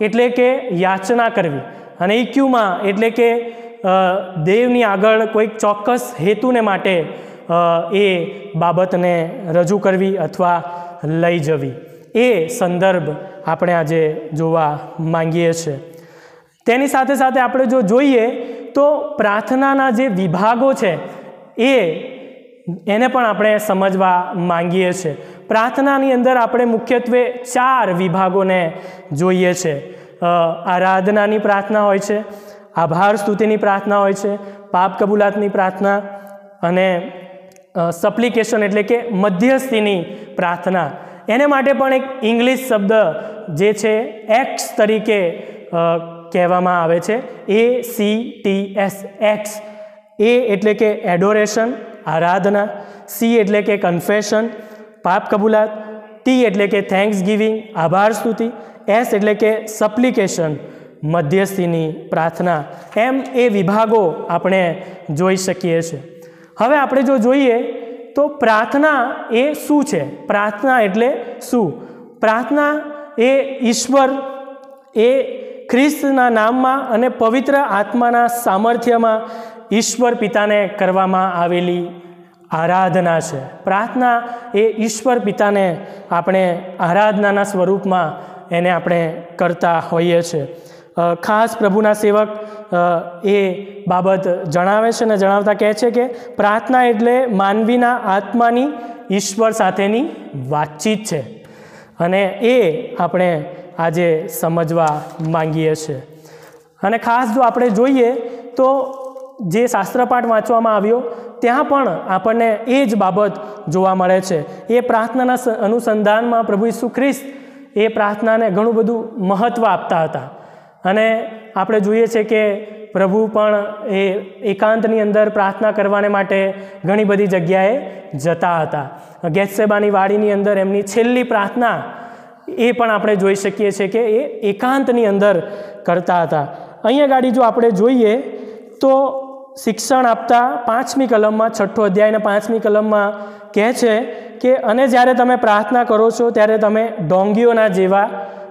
એટલે કે યાચના કરવી. અને ઇક્યુમાં એટલે કે દેવની આગળ કોઈક ચોક્કસ હેતુને માટે એ બાબતને રજૂ કરવી અથવા લઈ જવી. એ સંદર્ભ આપણે આજે જોવા માંગીએ છીએ. તેની સાથે સાથે આપણે જો જોઈએ, તો પ્રાર્થનાના જે વિભાગો છે, એ, એને પણ આપણે સમજવા માંગીએ છીએ. પ્રાર્થનાની અંદર આપણે મુખ્યત્વે ચાર વિભાગોને જોઈએ છે. આરાધનાની પ્રાર્થના હોય છે, આભાર સ્તુતિની પ્રાર્થના હોય છે, પાપ કબૂલાતની પ્રાર્થના અને સપ્લિકેશન એટલે કે મધ્યસ્થીની પ્રાર્થના. એને માટે પણ એક ઇંગ્લિશ શબ્દ જે છે એક્સ તરીકે કહેવામાં આવે છે. A C T S x એ એટલે કે એડોરેશન આરાધના. સી એટલે કે કન્ફેશન પાપ કબૂલાત, ટી એટલે કે થેન્ક્સ ગિવિંગ આભાર સ્તુતિ, એસ એટલે કે સપ્લિકેશન મધ્યસ્થીની પ્રાર્થના, એમ એ વિભાગો આપણે જોઈ શકીએ છીએ. હવે આપણે જો જોઈએ, તો પ્રાર્થના એ શું છે? પ્રાર્થના એટલે શું? પ્રાર્થના એ ઈશ્વર, એ ખ્રિસ્તના નામમાં અને પવિત્ર આત્માના સામર્થ્યમાં ઈશ્વર પિતાને કરવામાં આવેલી આરાધના છે. પ્રાર્થના એ ઈશ્વર પિતાને આપણે આરાધનાના સ્વરૂપમાં એને આપણે કરતા હોઈએ છીએ. ખાસ પ્રભુના સેવક એ બાબત જણાવે છે અને જણાવતા કહે છે કે પ્રાર્થના એટલે માનવીના આત્માની ઈશ્વર સાથેની વાતચીત છે. અને એ આપણે આજે સમજવા માંગીએ છીએ. અને ખાસ જો આપણે જોઈએ તો જે શાસ્ત્રપાઠ વાંચવામાં આવ્યો ત્યાં પણ આપણને એ જ બાબત જોવા મળે છે. એ પ્રાર્થનાના અનુસંધાનમાં પ્રભુ ઈસુ ખ્રિસ્ત એ પ્રાર્થનાને ઘણું બધું મહત્ત્વ આપતા હતા. અને આપણે જોઈએ છે કે પ્રભુ પણ એ એકાંતની અંદર પ્રાર્થના કરવાને માટે ઘણી બધી જગ્યાએ જતા હતા. ગેત્સેબાની વાડીની અંદર એમની છેલ્લી પ્રાર્થના એ પણ આપણે જોઈ શકીએ છીએ કે એ એકાંતની અંદર કરતા હતા. અહીંયા ગાડી જો આપણે જોઈએ તો શિક્ષણ આપતા પાંચમી કલમમાં, છઠ્ઠો અધ્યાયના પાંચમી કલમમાં કહે છે કે, અને જ્યારે તમે પ્રાર્થના કરો છો, ત્યારે તમે ડોંગીઓના જેવા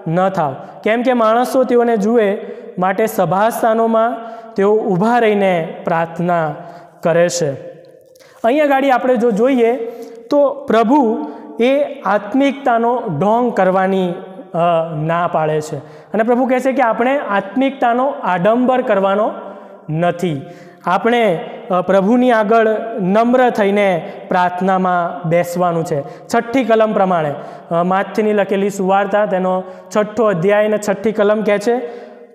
ન થાવ. કેમ કે માણસો તેઓને જુએ, માટે સભાસ્થાનોમાં તેઓ ઊભા રહીને પ્રાર્થના કરે છે. અહીંયા ગાડી આપણે જો જોઈએ, તો પ્રભુ એ આત્મિકતાનો ઢોંગ કરવાની ના પાડે છે. અને પ્રભુ કહે છે કે, આપણે આત્મિકતાનો આડંબર કરવાનો નથી. આપણે પ્રભુની આગળ નમ્ર થઈને પ્રાર્થનામાં બેસવાનું છે. છઠ્ઠી કલમ પ્રમાણે માથની લખેલી સુવાર્તા, તેનો છઠ્ઠો અધ્યાય અને છઠ્ઠી કલમ કહે છે,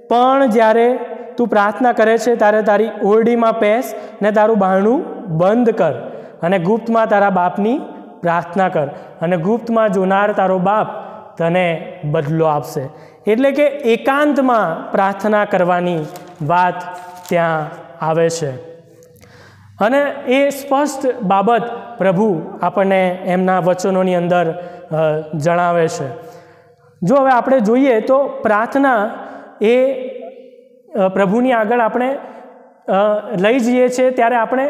પણ જ્યારે તું પ્રાર્થના કરે છે, ત્યારે તારી ઓરડીમાં પેસ ને તારું બારણું બંધ કર અને ગુપ્તમાં તારા બાપની પ્રાર્થના કર અને ગુપ્તમાં જોનાર તારો બાપ તને બદલો આપશે. એટલે કે એકાંતમાં પ્રાર્થના કરવાની વાત ત્યાં આવે છે. અને એ સ્પષ્ટ બાબત પ્રભુ આપણને એમના વચનોની અંદર જણાવે છે. જો હવે આપણે જોઈએ તો પ્રાર્થના એ પ્રભુની આગળ આપણે લઈ જઈએ છીએ ત્યારે આપણે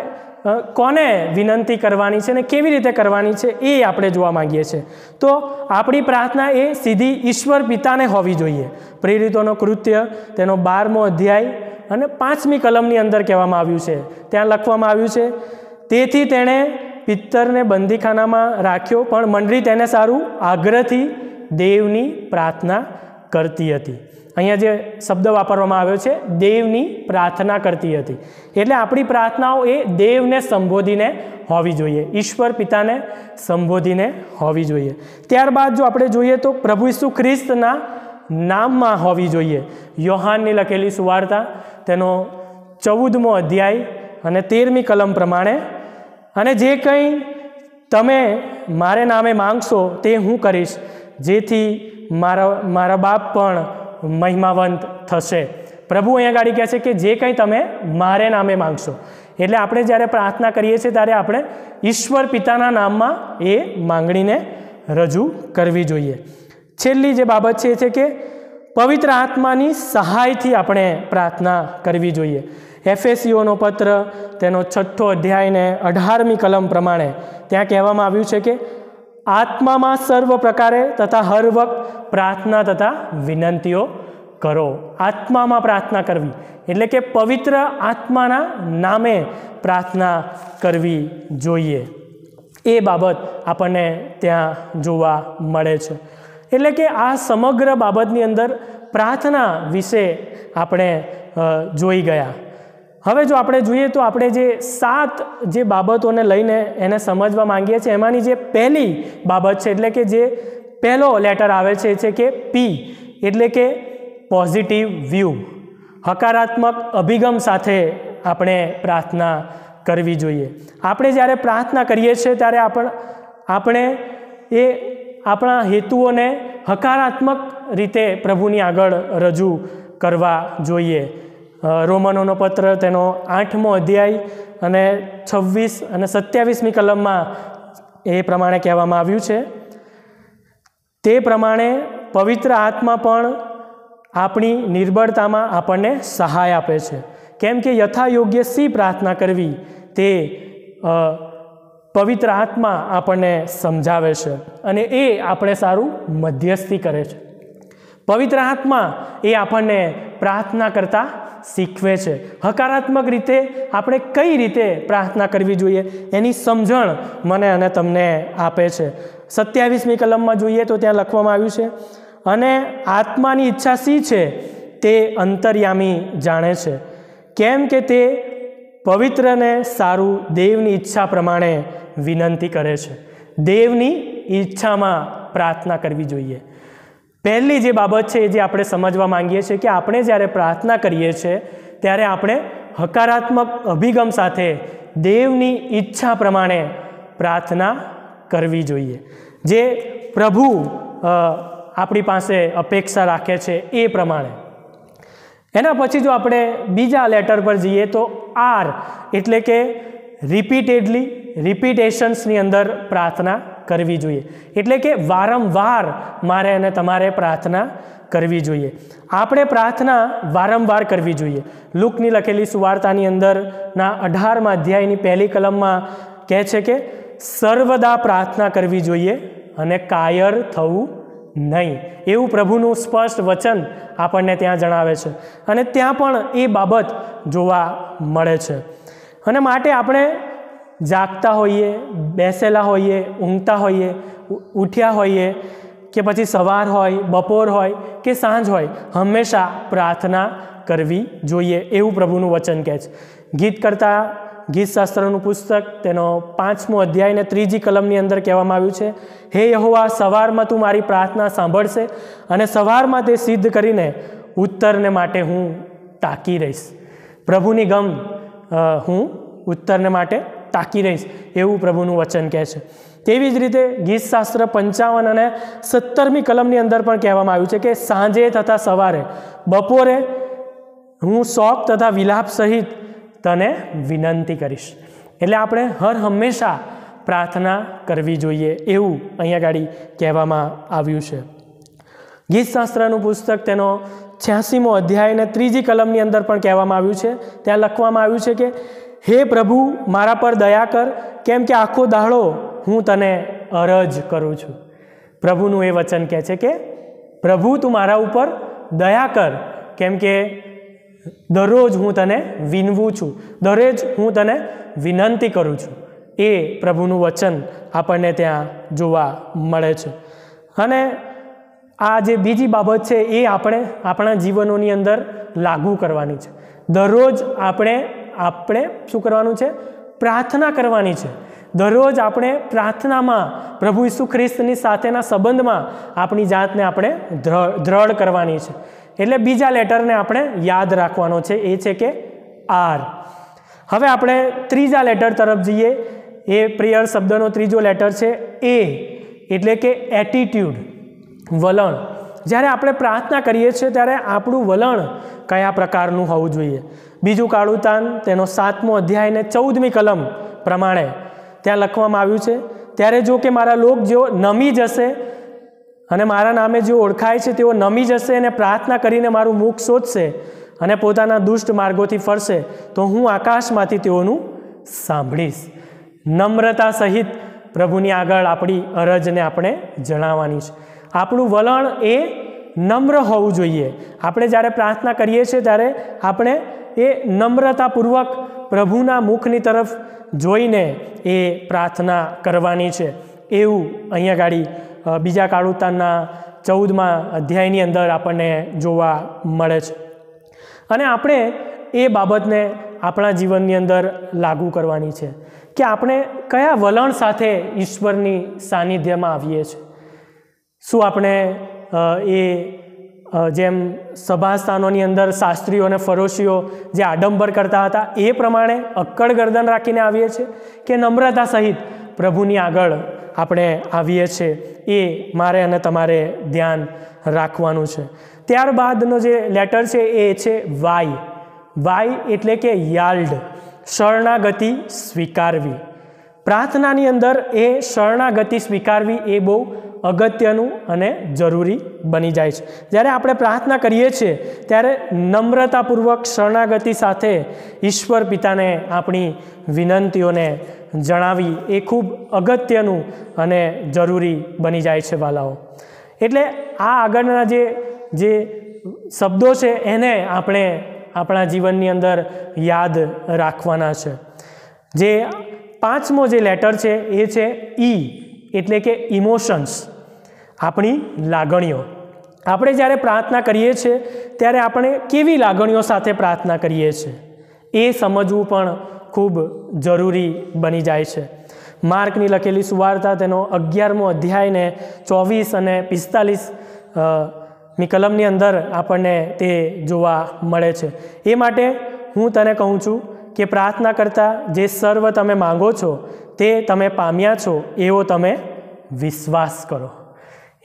કોને વિનંતી કરવાની છે અને કેવી રીતે કરવાની છે એ આપણે જોવા માંગીએ છીએ. તો આપણી પ્રાર્થના એ સીધી ઈશ્વર પિતાને હોવી જોઈએ. પ્રેરિતોનો કૃત્ય, તેનો બારમો અધ્યાય અને પાંચમી કલમની અંદર કહેવામાં આવ્યું છે. ત્યાં લખવામાં આવ્યું છે, તેથી તેણે પિત્તરને બંદીખાનામાં રાખ્યો, પણ મંડળી તેને સારું આગ્રહથી દેવની પ્રાર્થના કરતી હતી. અહીંયા જે શબ્દ વાપરવામાં આવ્યો છે, દેવની પ્રાર્થના કરતી હતી. એટલે આપણી પ્રાર્થનાઓ એ દેવને સંબોધીને હોવી જોઈએ, ઈશ્વર પિતાને સંબોધીને હોવી જોઈએ. ત્યારબાદ જો આપણે જોઈએ તો પ્રભુ ઈસુ ખ્રિસ્તના નામમાં હોવી જોઈએ. યોહાનની લખેલી સુવાર્તા તેનો ચૌદમો અધ્યાય અને તેરમી કલમ પ્રમાણે, અને જે કંઈ તમે મારે નામે માંગશો તે હું કરીશ, જેથી મારા મારા બાપ પણ મહિમાવંત થશે. પ્રભુ અહીંયા ગાડી કહે છે કે જે કંઈ તમે મારે નામે માંગશો. એટલે આપણે જ્યારે પ્રાર્થના કરીએ છીએ ત્યારે આપણે ઈશ્વર પિતાના નામમાં એ માંગણીને રજૂ કરવી જોઈએ. છેલ્લી જે બાબત છે એ છે કે પવિત્ર આત્માની સહાયથી આપણે પ્રાર્થના કરવી જોઈએ. એફએસીઓનો પત્ર, તેનો છઠ્ઠો અધ્યાયને અઢારમી કલમ પ્રમાણે ત્યાં કહેવામાં આવ્યું છે કે, આત્મામાં સર્વ પ્રકારે તથા હર વખત પ્રાર્થના તથા વિનંતીઓ કરો. આત્મામાં પ્રાર્થના કરવી. એટલે કે પવિત્ર આત્માના નામે પ્રાર્થના કરવી જોઈએ. એ બાબત આપણને ત્યાં જોવા મળે છે. એટલે કે આ સમગ્ર બાબતની અંદર પ્રાર્થના વિશે આપણે જોઈ ગયા. હવે જો આપણે જોઈએ તો આપણે જે સાત જે બાબતોને લઈને એને સમજવા માંગીએ છીએ, એમાંની જે પહેલી બાબત છે, એટલે કે જે પહેલો લેટર આવે છે, એ છે કે પી એટલે કે પોઝિટિવ વ્યૂ હકારાત્મક અભિગમ સાથે આપણે પ્રાર્થના કરવી જોઈએ. આપણે જ્યારે પ્રાર્થના કરીએ છીએ, ત્યારે આપણ, આપણે એ આપણા હેતુઓને હકારાત્મક રીતે પ્રભુની આગળ રજૂ કરવા જોઈએ. રોમનોનો પત્ર તેનો આઠમો અધ્યાય અને છવ્વીસ અને સત્યાવીસમી કલમમાં એ પ્રમાણે કહેવામાં આવ્યું છે. તે પ્રમાણે પવિત્ર આત્મા પણ આપણી નિર્બળતામાં આપણને સહાય આપે છે. કેમ કે યથાયોગ્ય સી પ્રાર્થના કરવી તે પવિત્ર આત્મા આપણને સમજાવે છે અને એ આપણે સારું મધ્યસ્થી કરે છે. પવિત્ર આત્મા એ આપણને પ્રાર્થના કરતાં શીખવે છે. હકારાત્મક રીતે આપણે કઈ રીતે પ્રાર્થના કરવી જોઈએ એની સમજણ મને અને તમને આપે છે. સત્યાવીસમી કલમમાં જોઈએ તો ત્યાં લખવામાં આવ્યું છે, અને આત્માની ઈચ્છા શી છે તે અંતર્યામી જાણે છે. કેમ કે તે પવિત્રને સારું દેવની ઈચ્છા પ્રમાણે વિનંતી કરે છે. દેવની ઈચ્છામાં પ્રાર્થના કરવી જોઈએ. પહેલી જે બાબત છે એ જે આપણે સમજવા માંગીએ છીએ કે આપણે જ્યારે પ્રાર્થના કરીએ છીએ, ત્યારે આપણે હકારાત્મક અભિગમ સાથે દેવની ઈચ્છા પ્રમાણે પ્રાર્થના કરવી જોઈએ. જે પ્રભુ આપણી પાસે અપેક્ષા રાખે છે એ પ્રમાણે. એના પછી જો આપણે બીજા લેટર પર જઈએ તો આર એટલે કે રિપીટેડલી રિપીટેશન્સની અંદર પ્રાર્થના કરવી જોઈએ. એટલે કે વારંવાર મારે અને તમારે પ્રાર્થના કરવી જોઈએ. આપણે પ્રાર્થના વારંવાર કરવી જોઈએ. લુકની લખેલી સુવાર્તાની અંદરના અઢારમાં અધ્યાયની પહેલી કલમમાં કહે છે કે, સર્વદા પ્રાર્થના કરવી જોઈએ અને કાયર થવું નહીં. એવું પ્રભુનું સ્પષ્ટ વચન આપણને ત્યાં જણાવે છે. અને ત્યાં પણ એ બાબત જોવા મળે છે. અને માટે આપણે જાગતા હોઈએ, બેસેલા હોઈએ, ઊંઘતા હોઈએ ઉઠ્યા હોઈએ, કે પછી સવાર હોય, બપોર હોય, કે સાંજ હોય, હંમેશા પ્રાર્થના કરવી જોઈએ એવું પ્રભુનું વચન કહે છે. ગીત કરતા ગીતશાસ્ત્રનું પુસ્તક, તેનો પાંચમો અધ્યાયને ત્રીજી કલમની અંદર કહેવામાં આવ્યું છે, હે યહોવા, સવારમાં તું મારી પ્રાર્થના સાંભળશે અને સવારમાં તે સિદ્ધ કરીને ઉત્તરને માટે હું તાકી રહીશ. પ્રભુની ગમ હું ઉત્તરને માટે તાકી રહીશ. એવું પ્રભુનું વચન કહે છે. તેવી જ રીતે ગીતશાસ્ત્ર પંચાવન અને સત્તરમી કલમની અંદર પણ કહેવામાં આવ્યું છે કે સાંજે તથા સવારે, બપોરે હું શોક તથા વિલાપ સહિત તને વિનંતી કરીશ. એટલે આપણે હર હંમેશા પ્રાર્થના કરવી જોઈએ એવું અહીંયા ગાડી કહેવામાં આવ્યું છે. ગીતશાસ્ત્રનું પુસ્તક તેનો છ્યાસીમો અધ્યાય અને ત્રીજી કલમની અંદર પણ કહેવામાં આવ્યું છે. ત્યાં લખવામાં આવ્યું છે કે, હે પ્રભુ, મારા પર દયા કર, કેમ કે આખો દાડો હું તને અરજ કરું છું. પ્રભુનું એ વચન કહે છે કે, પ્રભુ, તું મારા ઉપર દયા કર, કેમ કે દરરોજ હું તને વિનવું છું. દરરોજ હું તને વિનંતી કરું છું. એ પ્રભુનું વચન આપણને ત્યાં જોવા મળે છે. અને આ જે બીજી બાબત છે એ આપણે આપણા જીવનોની અંદર લાગુ કરવાની છે. દરરોજ આપણે આપણે શું કરવાનું છે? પ્રાર્થના કરવાની છે. દરરોજ આપણે પ્રાર્થનામાં પ્રભુ ઈસુ ખ્રિસ્તની સાથેના સંબંધમાં આપણી જાતને આપણે દ્ર- દ્રઢ કરવાની છે. એટલે બીજા લેટરને આપણે યાદ રાખવાનો છે, એ છે કે આર. હવે આપણે ત્રીજા લેટર તરફ જઈએ. એ પ્રિયર શબ્દનો ત્રીજો લેટર છે એ, એટલે કે એટીટ્યૂડ, વલણ. જ્યારે આપણે પ્રાર્થના કરીએ છીએ, ત્યારે આપણું વલણ કયા પ્રકારનું હોવું જોઈએ? બીજું કાળુતાન તેનો સાતમો અધ્યાય ને ચૌદમી કલમ પ્રમાણે ત્યાં લખવામાં આવ્યું છે, ત્યારે જો કે મારા લોક જેઓ નમી જશે અને મારા નામે જે ઓળખાય છે તેઓ નમી જશે અને પ્રાર્થના કરીને મારું મુખ શોધશે અને પોતાના દુષ્ટ માર્ગોથી ફરશે. તો હું આકાશમાંથી તેઓનું સાંભળીશ. નમ્રતા સહિત પ્રભુની આગળ આપણી અરજને આપણે જણાવવાની છે. આપણું વલણ એ નમ્ર હોવું જોઈએ. આપણે જ્યારે પ્રાર્થના કરીએ છીએ ત્યારે આપણે એ નમ્રતાપૂર્વક પ્રભુના મુખની તરફ જોઈને એ પ્રાર્થના કરવાની છે. એવું અહીંયા ગાડી બીજા કાળુતાના ચૌદમાં અધ્યાયની અંદર આપણને જોવા મળે છે. અને આપણે એ બાબતને આપણા જીવનની અંદર લાગુ કરવાની છે કે આપણે કયા વલણ સાથે ઈશ્વરની સાનિધ્યમાં આવીએ છીએ શું આપણે એ જેમ સભાસ્થાનોની અંદર શાસ્ત્રીઓ અને ફરોશીઓ જે આડંબર કરતા હતા એ પ્રમાણે અક્કડ ગરદન રાખીને આવીએ છીએ કે નમ્રતા સહિત પ્રભુની આગળ આપણે આવીએ છીએ, એ મારે અને તમારે ધ્યાન રાખવાનું છે. ત્યારબાદનો જે લેટર છે એ છે વાય. વાય એટલે કે યાલ્ડ, શરણાગતિ સ્વીકારવી. પ્રાર્થનાની અંદર એ શરણાગતિ સ્વીકારવી એ બહુ અગત્યનું અને જરૂરી બની જાય છે. જ્યારે આપણે પ્રાર્થના કરીએ છીએ, ત્યારે નમ્રતાપૂર્વક શરણાગતિ સાથે ઈશ્વર પિતાને આપણી વિનંતીઓને જણાવી એ ખૂબ અગત્યનું અને જરૂરી બની જાય છે વાલાઓ. એટલે આ આગળના જે જે શબ્દો છે એને આપણે આપણા જીવનની અંદર યાદ રાખવાના છે. જે પાંચમો જે લેટર છે એ છે ઈ, એટલે કે ઇમોશન્સ, આપણી લાગણીઓ. આપણે જ્યારે પ્રાર્થના કરીએ છીએ, ત્યારે આપણે કેવી લાગણીઓ સાથે પ્રાર્થના કરીએ છીએ? એ સમજવું પણ ખૂબ જરૂરી બની જાય છે. માર્કની લખેલી સુવાર્તા તેનો અગિયારમો અધ્યાયને ચોવીસ અને પિસ્તાલીસની કલમની અંદર આપણને તે જોવા મળે છે. એ માટે હું તને કહું છું કે પ્રાર્થના કરતાં જે સર્વ તમે માંગો છો તે તમે પામ્યા છો એવો તમે વિશ્વાસ કરો.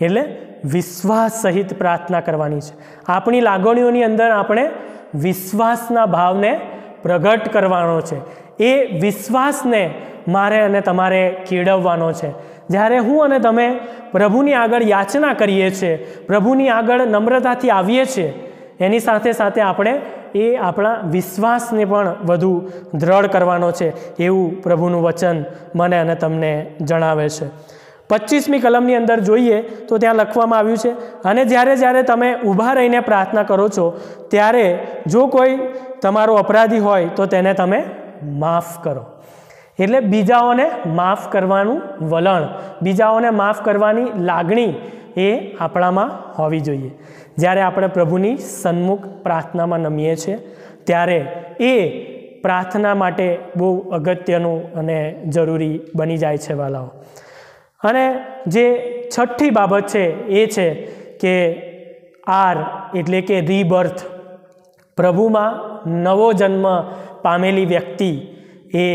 એટલે વિશ્વાસ સહિત પ્રાર્થના કરવાની છે. આપણી લાગણીઓની અંદર આપણે વિશ્વાસના ભાવને પ્રગટ કરવાનો છે. એ વિશ્વાસને મારે અને તમારે કેળવવાનો છે. જ્યારે હું અને તમે પ્રભુની આગળ યાચના કરીએ છીએ, પ્રભુની આગળ નમ્રતાથી આવીએ છીએ, એની સાથે સાથે આપણે એ આપણા વિશ્વાસને પણ વધુ દ્રઢ કરવાનો છે એવું પ્રભુનું વચન મને અને તમને જણાવે છે. પચીસમી કલમની અંદર જોઈએ તો ત્યાં લખવામાં આવ્યું છે, અને જ્યારે જ્યારે તમે ઊભા રહીને પ્રાર્થના કરો છો, ત્યારે જો કોઈ તમારો અપરાધી હોય તો તેને તમે માફ કરો. એટલે બીજાઓને માફ કરવાનું વલણ, બીજાઓને માફ કરવાની લાગણી એ આપણામાં હોવી જોઈએ. જ્યારે આપણે પ્રભુની સન્મુખ પ્રાર્થનામાં નમીએ છીએ, ત્યારે એ પ્રાર્થના માટે બહુ અગત્યનું અને જરૂરી બની જાય છે વાલાઓ. અને જે છઠ્ઠી બાબત છે એ છે કે આર એટલે કે રીબર્થ પ્રભુમાં નવો જન્મ પામેલી વ્યક્તિ એ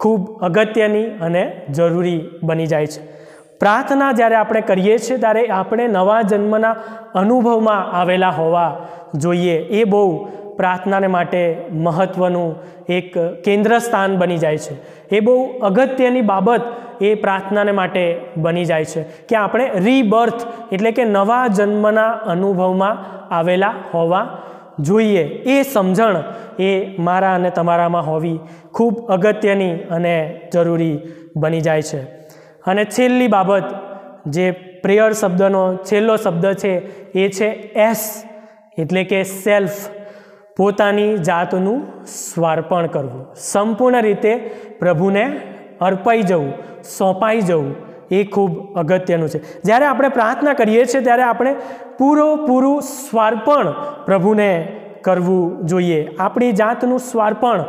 ખૂબ અગત્યની અને જરૂરી બની જાય છે. પ્રાર્થના જ્યારે આપણે કરીએ છીએ ત્યારે આપણે નવા જન્મના અનુભવમાં આવેલા હોવા જોઈએ. એ બહુ પ્રાર્થનાને માટે મહત્ત્વનું એક કેન્દ્ર સ્થાન બની જાય છે. એ બહુ અગત્યની બાબત એ પ્રાર્થનાને માટે બની જાય છે કે આપણે રીબર્થ એટલે કે નવા જન્મના અનુભવમાં આવેલા હોવા જોઈએ. એ સમજણ એ મારા અને તમારામાં હોવી ખૂબ અગત્યની અને જરૂરી બની જાય છે. અને છેલ્લી બાબત જે પ્રેયર શબ્દનો છેલ્લો શબ્દ છે એ છે એસ, એટલે કે સેલ્ફ, પોતાની જાતનું સ્વાર્પણ કરવું. સંપૂર્ણ રીતે પ્રભુને અર્પાઈ જવું, સોંપાઈ જવું એ ખૂબ અગત્યનું છે. જ્યારે આપણે પ્રાર્થના કરીએ છીએ ત્યારે આપણે પૂરેપૂરું સ્વાર્પણ પ્રભુને કરવું જોઈએ. આપણી જાતનું સ્વાર્પણ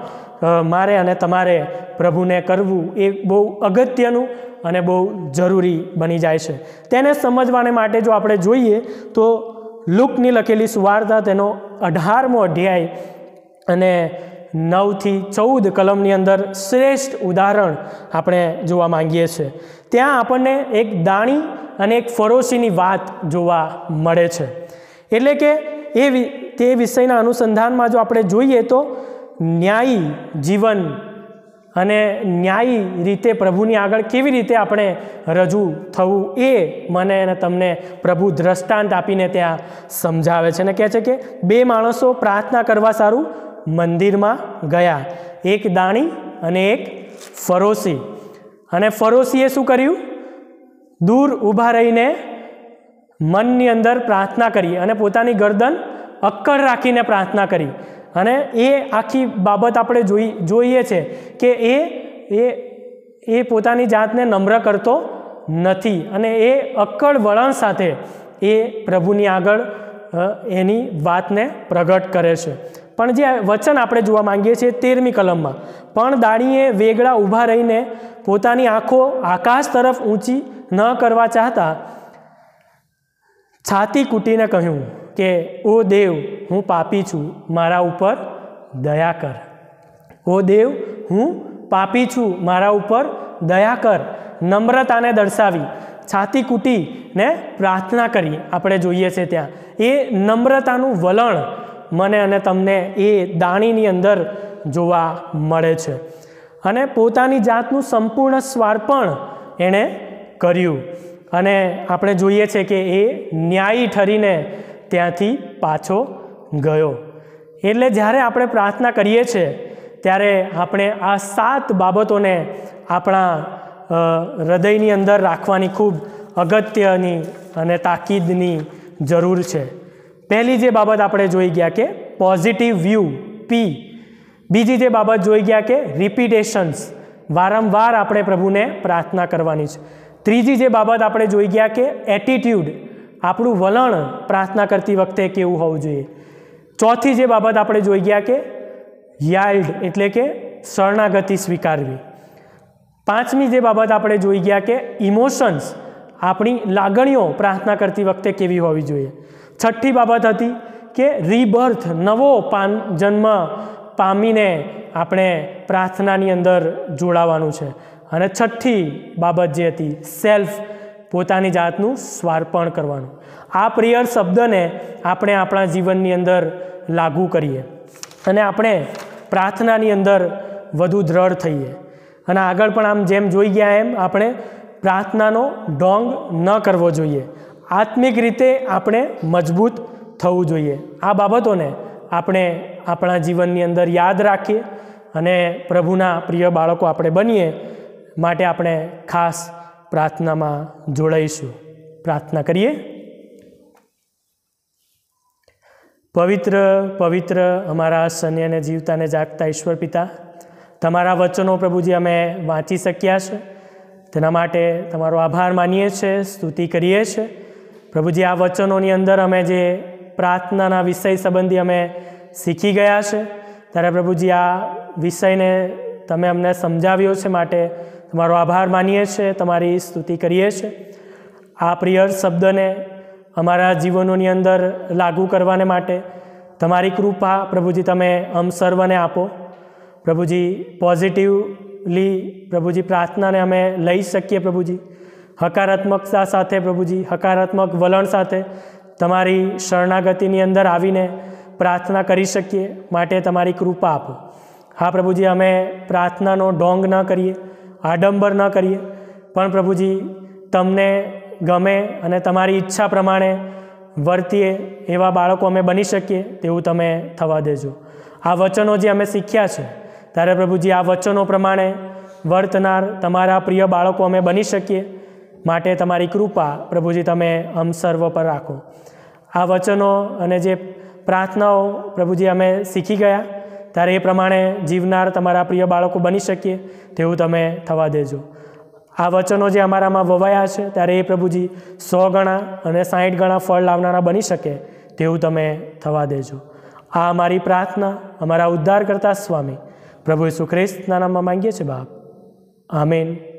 મારે અને તમારે પ્રભુને કરવું એ બહુ અગત્યનું અને બહુ જરૂરી બની જાય છે. તેને સમજવાને માટે જો આપણે જોઈએ તો લુકની લખેલી સુવાર્તા તેનો અઢારમો અધ્યાય અને નવથી ચૌદ કલમની અંદર શ્રેષ્ઠ ઉદાહરણ આપણે જોવા માંગીએ છીએ. ત્યાં આપણને એક દાણી અને એક ફરોશીની વાત જોવા મળે છે. એટલે કે એ તે વિષયના અનુસંધાનમાં જો આપણે જોઈએ તો ન્યાયી જીવન અને ન્યાયી રીતે પ્રભુની આગળ કેવી રીતે આપણે રજૂ થવું એ મને અને તમને પ્રભુ દ્રષ્ટાંત આપીને ત્યાં સમજાવે છે અને કહે છે કે બે માણસો પ્રાર્થના કરવા સારું મંદિરમાં ગયા. એક દાણી અને એક ફરોશી. અને ફરોશીએ શું કર્યું? દૂર ઊભા રહીને મનની અંદર પ્રાર્થના કરી અને પોતાની ગરદન અક્કડ રાખીને પ્રાર્થના કરી. અને એ આખી બાબત આપણે જોઈ, જોઈએ છે કે એ એ એ પોતાની જાતને નમ્ર કરતો નથી અને એ અક્કડ વલણ સાથે એ પ્રભુની આગળ એની વાતને પ્રગટ કરે છે. પણ જે વચન આપણે જોવા માંગીએ છીએ તેરમી કલમમાં, પણ દાણીએ વેગળા ઊભા રહીને પોતાની આંખો આકાશ તરફ ઊંચી ન કરવા ચાહતા, છાતી કૂટીને કહ્યું કે, ઓ દેવ, હું પાપી છું, મારા ઉપર દયા કર. ઓ દેવ, હું પાપી છું, મારા ઉપર દયા કર. નમ્રતાને દર્શાવી, છાતી કૂટીને પ્રાર્થના કરી આપણે જોઈએ છે ત્યાં. એ નમ્રતાનું વલણ મને અને તમને એ દાણીની અંદર જોવા મળે છે. અને પોતાની જાતનું સંપૂર્ણ સ્વાર્પણ એણે કર્યું. અને આપણે જોઈએ છે કે એ ન્યાયી ઠરીને ત્યાંથી પાછો ગયો. એટલે જ્યારે આપણે પ્રાર્થના કરીએ છીએ, ત્યારે આપણે આ સાત બાબતોને આપણા હૃદયની અંદર રાખવાની ખૂબ અગત્યની અને તાકીદની જરૂર છે. પહેલી જે બાબત આપણે જોઈ ગયા કે પોઝિટિવ વ્યૂ પી બીજી જે બાબત જોઈ ગયા કે રિપીટેશન્સ વારંવાર આપણે પ્રભુને પ્રાર્થના કરવાની છે. ત્રીજી જે બાબત આપણે જોઈ ગયા કે એટીટ્યૂડ આપણું વલણ પ્રાર્થના કરતી વખતે કેવું હોવું જોઈએ. ચોથી જે બાબત આપણે જોઈ ગયા કે યાલ્ડ એટલે કે શરણાગતિ સ્વીકારવી. પાંચમી જે બાબત આપણે જોઈ ગયા કે ઇમોશન્સ આપણી લાગણીઓ પ્રાર્થના કરતી વખતે કેવી હોવી જોઈએ. છઠ્ઠી બાબત હતી કે રીબર્થ, નવો પાન, જન્મ પામીને આપણે પ્રાર્થનાની અંદર જોડાવાનું છે. અને છઠ્ઠી બાબત જે હતી, સેલ્ફ, પોતાની જાતનું સ્વાર્પણ કરવાનું. આ પ્રિયર શબ્દને આપણે આપણા જીવનની અંદર લાગુ કરીએ. અને આપણે પ્રાર્થનાની અંદર વધુ દ્રઢ થઈએ. અને આગળ પણ આમ જેમ જોઈ ગયા એમ, આપણે પ્રાર્થનાનો ઢોંગ ન કરવો જોઈએ. આત્મિક રીતે આપણે મજબૂત થવું જોઈએ. આ બાબતોને આપણે આપણા જીવનની અંદર યાદ રાખીએ અને પ્રભુના પ્રિય બાળકો આપણે બનીએ માટે આપણે ખાસ પ્રાર્થનામાં જોડાઈશું. પ્રાર્થના કરીએ. પવિત્ર પવિત્ર અમારા સન્યને જીવતાને જાગતા ઈશ્વર પિતા, તમારા વચનો પ્રભુજી અમે વાંચી શક્યા છે. તેના માટે તમારો આભાર માનીએ છીએ સ્તુતિ કરીએ છીએ પ્રભુજી, આ વચનોની અંદર અમે જે પ્રાર્થનાના વિષય સંબંધી અમે શીખી ગયા છે. ત્યારે પ્રભુજી, આ વિષયને તમે અમને સમજાવ્યો છે માટે તમારો આભાર માનીએ છીએ, તમારી સ્તુતિ કરીએ છીએ. આ પ્રિયર શબ્દને અમારા જીવનોની અંદર લાગુ કરવાને માટે તમારી કૃપા પ્રભુજી, તમે અમ સર્વને આપો. પ્રભુજી, પોઝિટિવલી પ્રભુજી પ્રાર્થનાને અમે લઈ શકીએ પ્રભુજી. હકારાત્મકતા સાથે પ્રભુજી, હકારાત્મક વલણ સાથે તમારી શરણાગતિની અંદર આવીને પ્રાર્થના કરી શકીએ, માટે તમારી કૃપા આપો. હા પ્રભુજી, અમે પ્રાર્થનાનો ઢોંગ ન કરીએ, આડંબર ન કરીએ, પણ પ્રભુજી, તમને ગમે અને તમારી ઈચ્છા પ્રમાણે વર્તીએ એવા બાળકો અમે બની શકીએ, તેવું તમે થવા દેજો. આ વચનો જે અમે શીખ્યા છે, ત્યારે પ્રભુજી, આ વચનો પ્રમાણે વર્તનાર તમારા પ્રિય બાળકો અમે બની શકીએ માટે તમારી કૃપા, પ્રભુજી, તમે અમ સર્વ પર રાખો. આ વચનો અને જે પ્રાર્થનાઓ પ્રભુજી, અમે શીખી ગયા. ત્યારે એ પ્રમાણે જીવનાર તમારા પ્રિય બાળકો બની શકીએ, તેવું તમે થવા દેજો. આ વચનો જે અમારામાં વવાયા છે, ત્યારે એ પ્રભુજી સો ગણા અને સાહીઠ ગણા ફળ લાવનારા બની શકે, તેવું તમે થવા દેજો. આ અમારી પ્રાર્થના, અમારા ઉદ્ધાર કરતા સ્વામી, પ્રભુ ઈસુ ખ્રિસ્તના નામમાં માંગીએ છીએ બાપ. આમીન.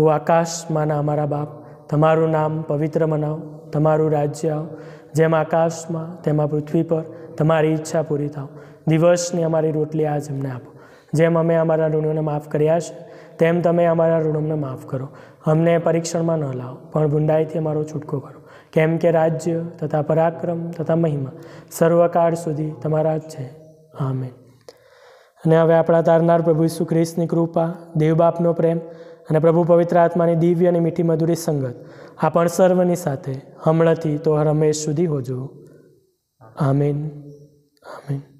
ઓ આકાશમાંના અમારા બાપ. તમારું નામ પવિત્ર મનાવ, તમારું રાજ્ય આવો. જેમ આકાશમાં, તેમાં પૃથ્વી પર તમારી ઈચ્છા પૂરી થાવ. દિવસની અમારી રોટલી આજ અમને આપો. જેમ અમે અમારા ઋણોને માફ કર્યા છે, તેમ તમે અમારા ઋણોને માફ કરો. અમને પરીક્ષણમાં ન લાવો, પણ ભૂંડાઈથી અમારો છૂટકો કરો. કેમ કે રાજ્ય તથા પરાક્રમ તથા મહિમા સર્વકાળ સુધી તમારા જ છે. આમેન. અને હવે આપણા તારનાર પ્રભુ ઈસુ ખ્રિસ્તની કૃપા, દેવબાપનો પ્રેમ અને પ્રભુ પવિત્ર આત્માની દિવ્ય અને મીઠી મધુરી સંગત આ પણ સર્વની સાથે હમણાંથી તો હર હંમેશ સુધી હોજો. આમીન. આમીન.